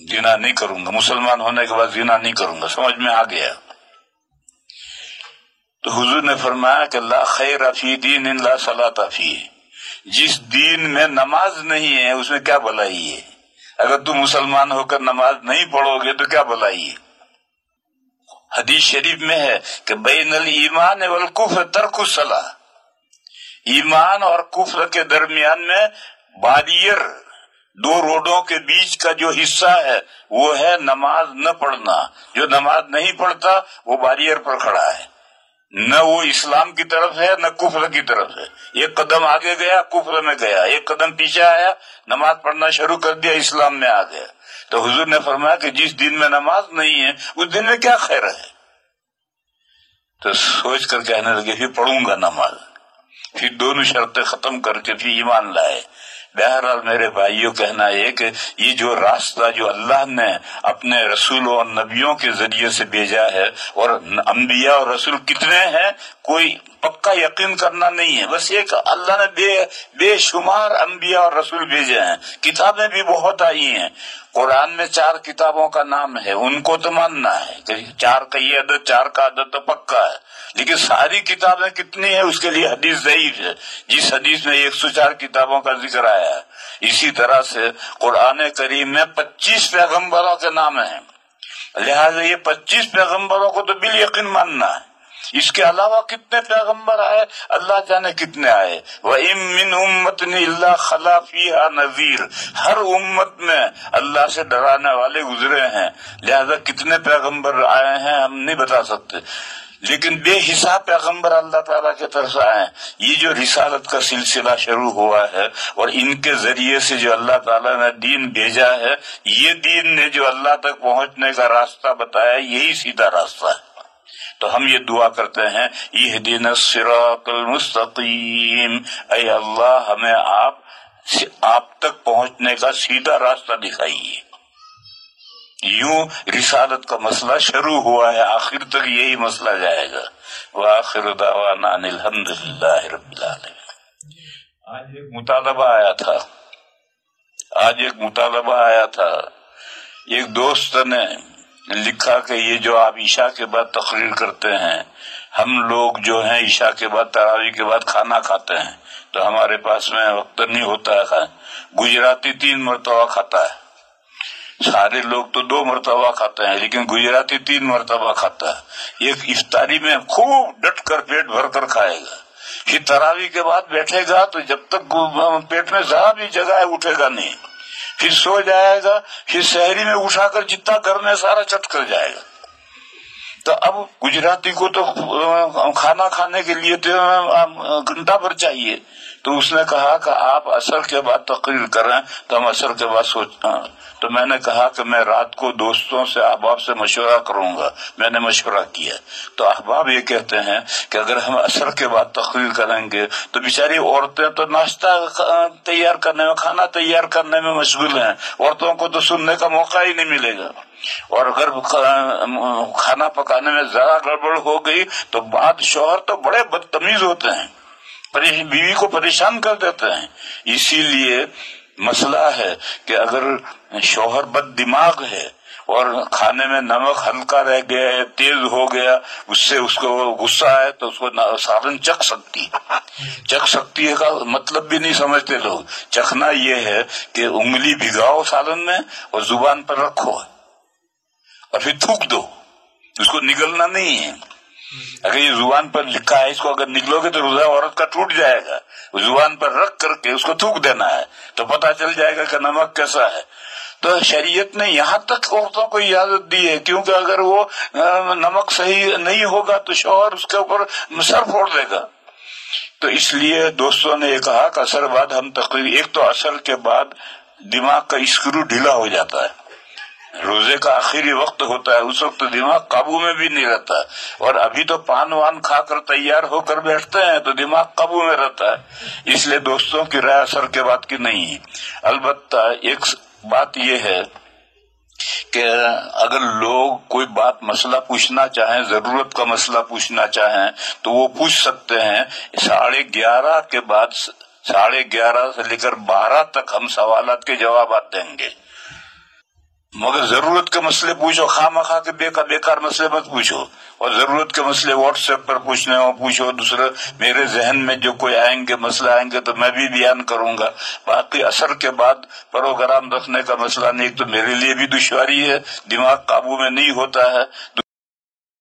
जिना नहीं करूँगा, मुसलमान होने के बाद जिना नहीं करूँगा। समझ में आ गया? तो हुजूर ने फरमाया कि, ला खैर अफी दीन ला सला फ़ी। जिस दीन में नमाज़ नहीं है, उसमें क्या भलाई है? अगर तुम मुसलमान होकर नमाज़ नहीं पढ़ोगे तो क्या बुलाइए हदीस शरीफ में है कि बैनल ईमान वल कुफर तरकु सलाह। ईमान और कुफर के दरमियान में बारियर दो रोडों के बीच का जो हिस्सा है, वो है नमाज़ न पढ़ना। जो नमाज़ नहीं पढ़ता, वो बारियर पर खड़ा है। न वो इस्लाम की तरफ़ है, न कुफर की तरफ़ है। एक कदम आगे गया, कुफर में गया। एक कदम पीछे आया, नमाज़ पढ़ना शुरू कर दिया, इस्लाम में आ गया। तो हुजूर ने फरमाया कि जिस दिन में नमाज़ नहीं है, उस दिन में क्या खैर है? तो सोच कर कहने लगे, फिर पढ़ूँगा नमाज़। फिर दोनों शर्तें खत्म करके फिर ईमान लाए। बहरहाल मेरे भाइयों, कहना है कि ये जो रास्ता जो अल्लाह ने अपने रसूल और नबियों के ज़रिए से भेजा है, और अम्बिया और रसूल कितने हैं, कोई पक्का यकीन करना नहीं है। बस एक अल्लाह ने बे, बेशुमार अम्बिया और रसूल भेजे हैं। किताबें भी बहुत आई हैं। कुरान में चार किताबों का नाम है। उनको तो मानना है कि चार का ये अदद चार का अदद तो पक्का है। लेकिन सारी किताबें कितनी है, उसके लिए हदीस जयीफ है। जिस हदीस में एक सौ चार किताबों का ज़िक्र आया है। इसी तरह से कुरान करीम में पच्चीस पैगम्बरों के नाम है। लिहाजा ये पच्चीस पैगम्बरों को तो बिल यकीन मानना है। इसके अलावा कितने पैगंबर आए? अल्लाह जाने कितने आए? वह इमिन उम्मत ने खलाफी नजीर। हर उम्मत में अल्लाह से डराने वाले गुजरे हैं। लिहाजा कितने पैगंबर आए हैं हम नहीं बता सकते। लेकिन बेहिसाब पैगंबर अल्लाह ताला के तरफ़ आए ये जो रिसालत का सिलसिला शुरू हुआ है और इनके ज़रिए से जो अल्लाह ताला ने दीन भेजा है, ये दीन ने जो अल्लाह तक पहुँचने का रास्ता बताया, यही सीधा रास्ता है। तो हम ये दुआ करते हैं यह दिन मुस्तकीम। अल्लाह, हमें आप आप तक पहुँचने का सीधा रास्ता दिखाइए। यूँ रिसालत का मसला शुरू हुआ है, आखिर तक यही मसला जाएगा। वह आखिर आज एक मुतालबा आया था। आज एक मुतालबा आया था। एक दोस्त ने लिखा कि ये जो आप ईशा के बाद तकरीर करते हैं, हम लोग जो हैं ईशा के बाद, तरावी के बाद खाना खाते हैं। तो हमारे पास में वक्त नहीं होता है। गुजराती तीन मरतबा खाता है। सारे लोग तो दो मरतबा खाते हैं, लेकिन गुजराती तीन मरतबा खाता है। एक इफ्तारी में खूब डट कर पेट भर कर खाएगा। फिर तरावी के बाद बैठेगा तो जब तक पेट में जरा भी जगह है, उठेगा नहीं। फिर सो जाएगा, फिर शहरी में उठाकर जितना करने सारा चट कर जाएगा। तो अब गुजराती को तो खाना खाने के लिए तो घंटा भर चाहिए। तो उसने कहा कि आप असर के बाद तकरीर करें तो हम असर के बाद सोच तो मैंने कहा कि मैं रात को दोस्तों से, अहबाब से मशवरा करूँगा। मैंने मशवरा किया। तो अहबाब ये कहते हैं कि अगर हम असर के बाद तकरीर करेंगे तो बेचारी औरतें तो नाश्ता तैयार करने में, खाना तैयार करने में मशगूल हैं। औरतों को तो सुनने का मौका ही नहीं मिलेगा। और अगर खाना पकाने में जरा गड़बड़ हो गई तो बाद शोहर तो बड़े बदतमीज होते हैं। बीवी को परेशान कर देते हैं। इसीलिए मसला है कि अगर शोहर बद दिमाग है और खाने में नमक हल्का रह गया है, तेज हो गया, उससे उसको गुस्सा है तो उसको साधन चख सकती है। चख सकती है का मतलब भी नहीं समझते लोग। चखना ये है कि उंगली भिगाओ साधन में और ज़ुबान पर रखो। और फिर थूक दो। उसको निगलना नहीं है। अगर ये ज़ुबान पर लिखा है, इसको अगर निकलोगे तो हृदय औरत का टूट जाएगा। ज़ुबान पर रख करके उसको थूक देना है तो पता चल जाएगा कि नमक कैसा है। तो शरीयत ने यहाँ तक औरतों को इजाज़त दी है, क्योंकि अगर वो नमक सही नहीं होगा तो शोहर उसके ऊपर सर फोड़ देगा। तो इसलिए दोस्तों ने कहा कि असर बाद हम तकरीर एक तो असर के बाद दिमाग का स्क्रू ढीला हो जाता है। रोज़े का आखिरी वक्त होता है, उस वक्त दिमाग काबू में भी नहीं रहता और अभी तो पान वान खाकर तैयार होकर बैठते हैं तो दिमाग काबू में रहता है। इसलिए दोस्तों की राय असर के बात की नहीं है। अलबत्ता एक बात यह है कि अगर लोग कोई बात मसला पूछना चाहें, ज़रूरत का मसला पूछना चाहें तो वो पूछ सकते हैं। साढ़े ग्यारह के बाद, साढ़े ग्यारह से लेकर बारह तक हम सवाल के जवाब देंगे। मगर ज़रूरत के मसले पूछो, खाम खा के बेकार बेकार मसले मत पूछो। और ज़रूरत के मसले व्हाट्सएप पर पूछने हो, पूछो दूसरे, मेरे जहन में जो कोई आएँगे, मसले आएँगे तो मैं भी बयान करूँगा। बाकी असर के बाद प्रोग्राम रखने का मसला नहीं तो मेरे लिए भी दुश्वारी है, दिमाग काबू में नहीं होता है।